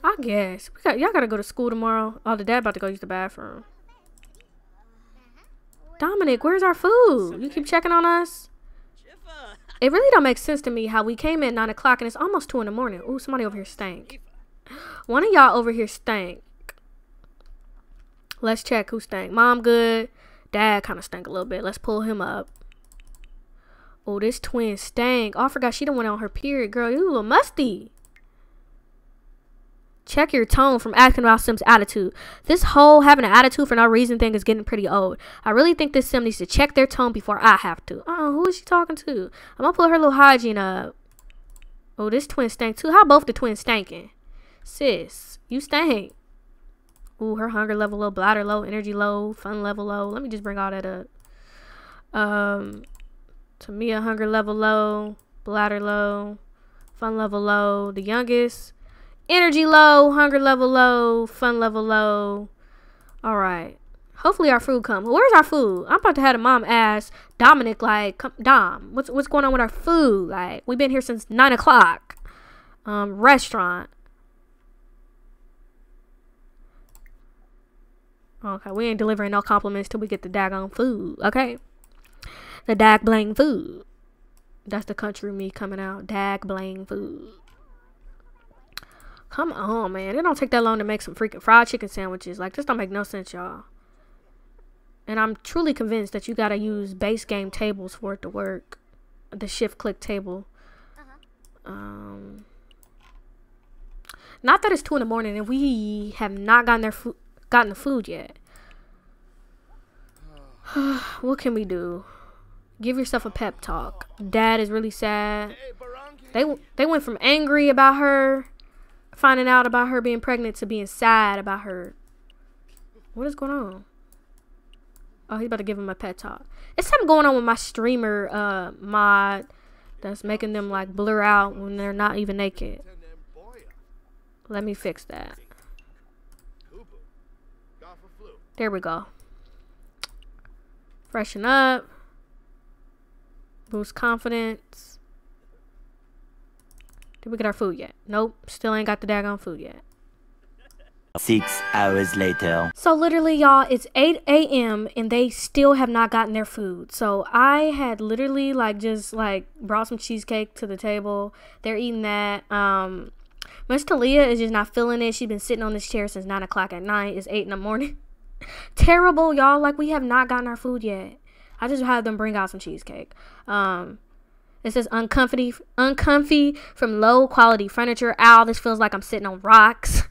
I guess we got y'all gotta go to school tomorrow. Oh, the dad about to go use the bathroom. Dominic, where's our food? You keep checking on us. It really don't make sense to me how we came in nine o'clock and it's almost two in the morning. Ooh, somebody over here stank. One of y'all over here stank. Let's check who stank. Mom good. Dad kind of stank a little bit. Let's pull him up. Oh, this twin stank. Oh, I forgot she done went on her period, girl. You a little musty. Check your tone from asking about Sim's attitude. This whole having an attitude for no reason thing is getting pretty old. I really think this Sim needs to check their tone before I have to. Oh, who is she talking to? I'm gonna pull her little hygiene up. Oh, this twin stank too. How both the twins stanking? Sis, you stank. Ooh, her hunger level low, bladder low, energy low, fun level low. Let me just bring all that up. Um, Tamia hunger level low, bladder low, fun level low. The youngest, energy low, hunger level low, fun level low. All right, Hopefully our food come. Where's our food? I'm about to have a mom ask Dominic like, Dom, what's what's going on with our food? Like, we've been here since nine o'clock. Um, restaurant. Okay, we ain't delivering no compliments till we get the daggone food. Okay, the dag blang food. That's the country me coming out. Dag blang food. Come on, man. It don't take that long to make some freaking fried chicken sandwiches. Like, this don't make no sense, y'all. And I'm truly convinced that you gotta use base game tables for it to work. The shift click table. Um, not that it's two in the morning and we have not gotten their food, gotten the food yet. what can we do? Give yourself a pep talk. Dad is really sad. They they went from angry about her finding out about her being pregnant to being sad about her. What is going on? Oh, he's about to give him a pet talk. It's something going on with my streamer uh mod that's making them like blur out when they're not even naked. Let me fix that. There we go. Freshen up. Boost confidence. Did we get our food yet? Nope. Still ain't got the daggone food yet. Six hours later. So literally, y'all, it's 8 a.m. and they still have not gotten their food. So I had literally like just like brought some cheesecake to the table. They're eating that. Um, Miss Talia is just not feeling it. She's been sitting on this chair since nine o'clock at night. It's eight in the morning. Terrible, y'all. Like we have not gotten our food yet. I just had them bring out some cheesecake. Um, it says uncomfy, uncomfy from low quality furniture. Ow, this feels like I'm sitting on rocks.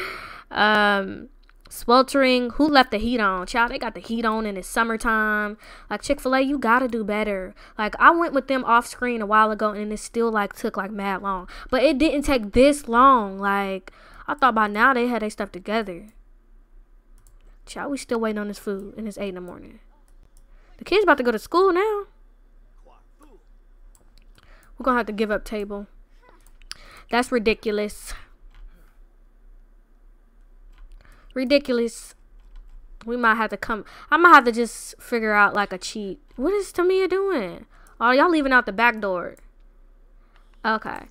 um, sweltering. Who left the heat on? Child, they got the heat on and it's summertime. Like Chick Fil A, you gotta do better. Like I went with them off screen a while ago and it still like took like mad long, but it didn't take this long. Like I thought by now they had their stuff together. Child, we still waiting on this food and it's eight in the morning. The kid's about to go to school now. We're gonna have to give up table. That's ridiculous. Ridiculous. We might have to come. I might have to just figure out like a cheat. What is Tamia doing? Oh, y'all leaving out the back door. Okay.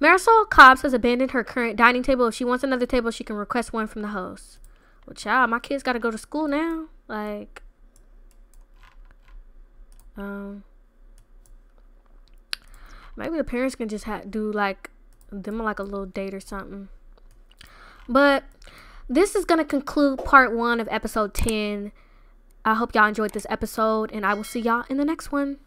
Marisol Cobbs has abandoned her current dining table. If she wants another table, she can request one from the host. Well, child, my kids got to go to school now. Like, um, maybe the parents can just do like them like a little date or something. But this is gonna conclude part one of episode ten. I hope y'all enjoyed this episode, and I will see y'all in the next one.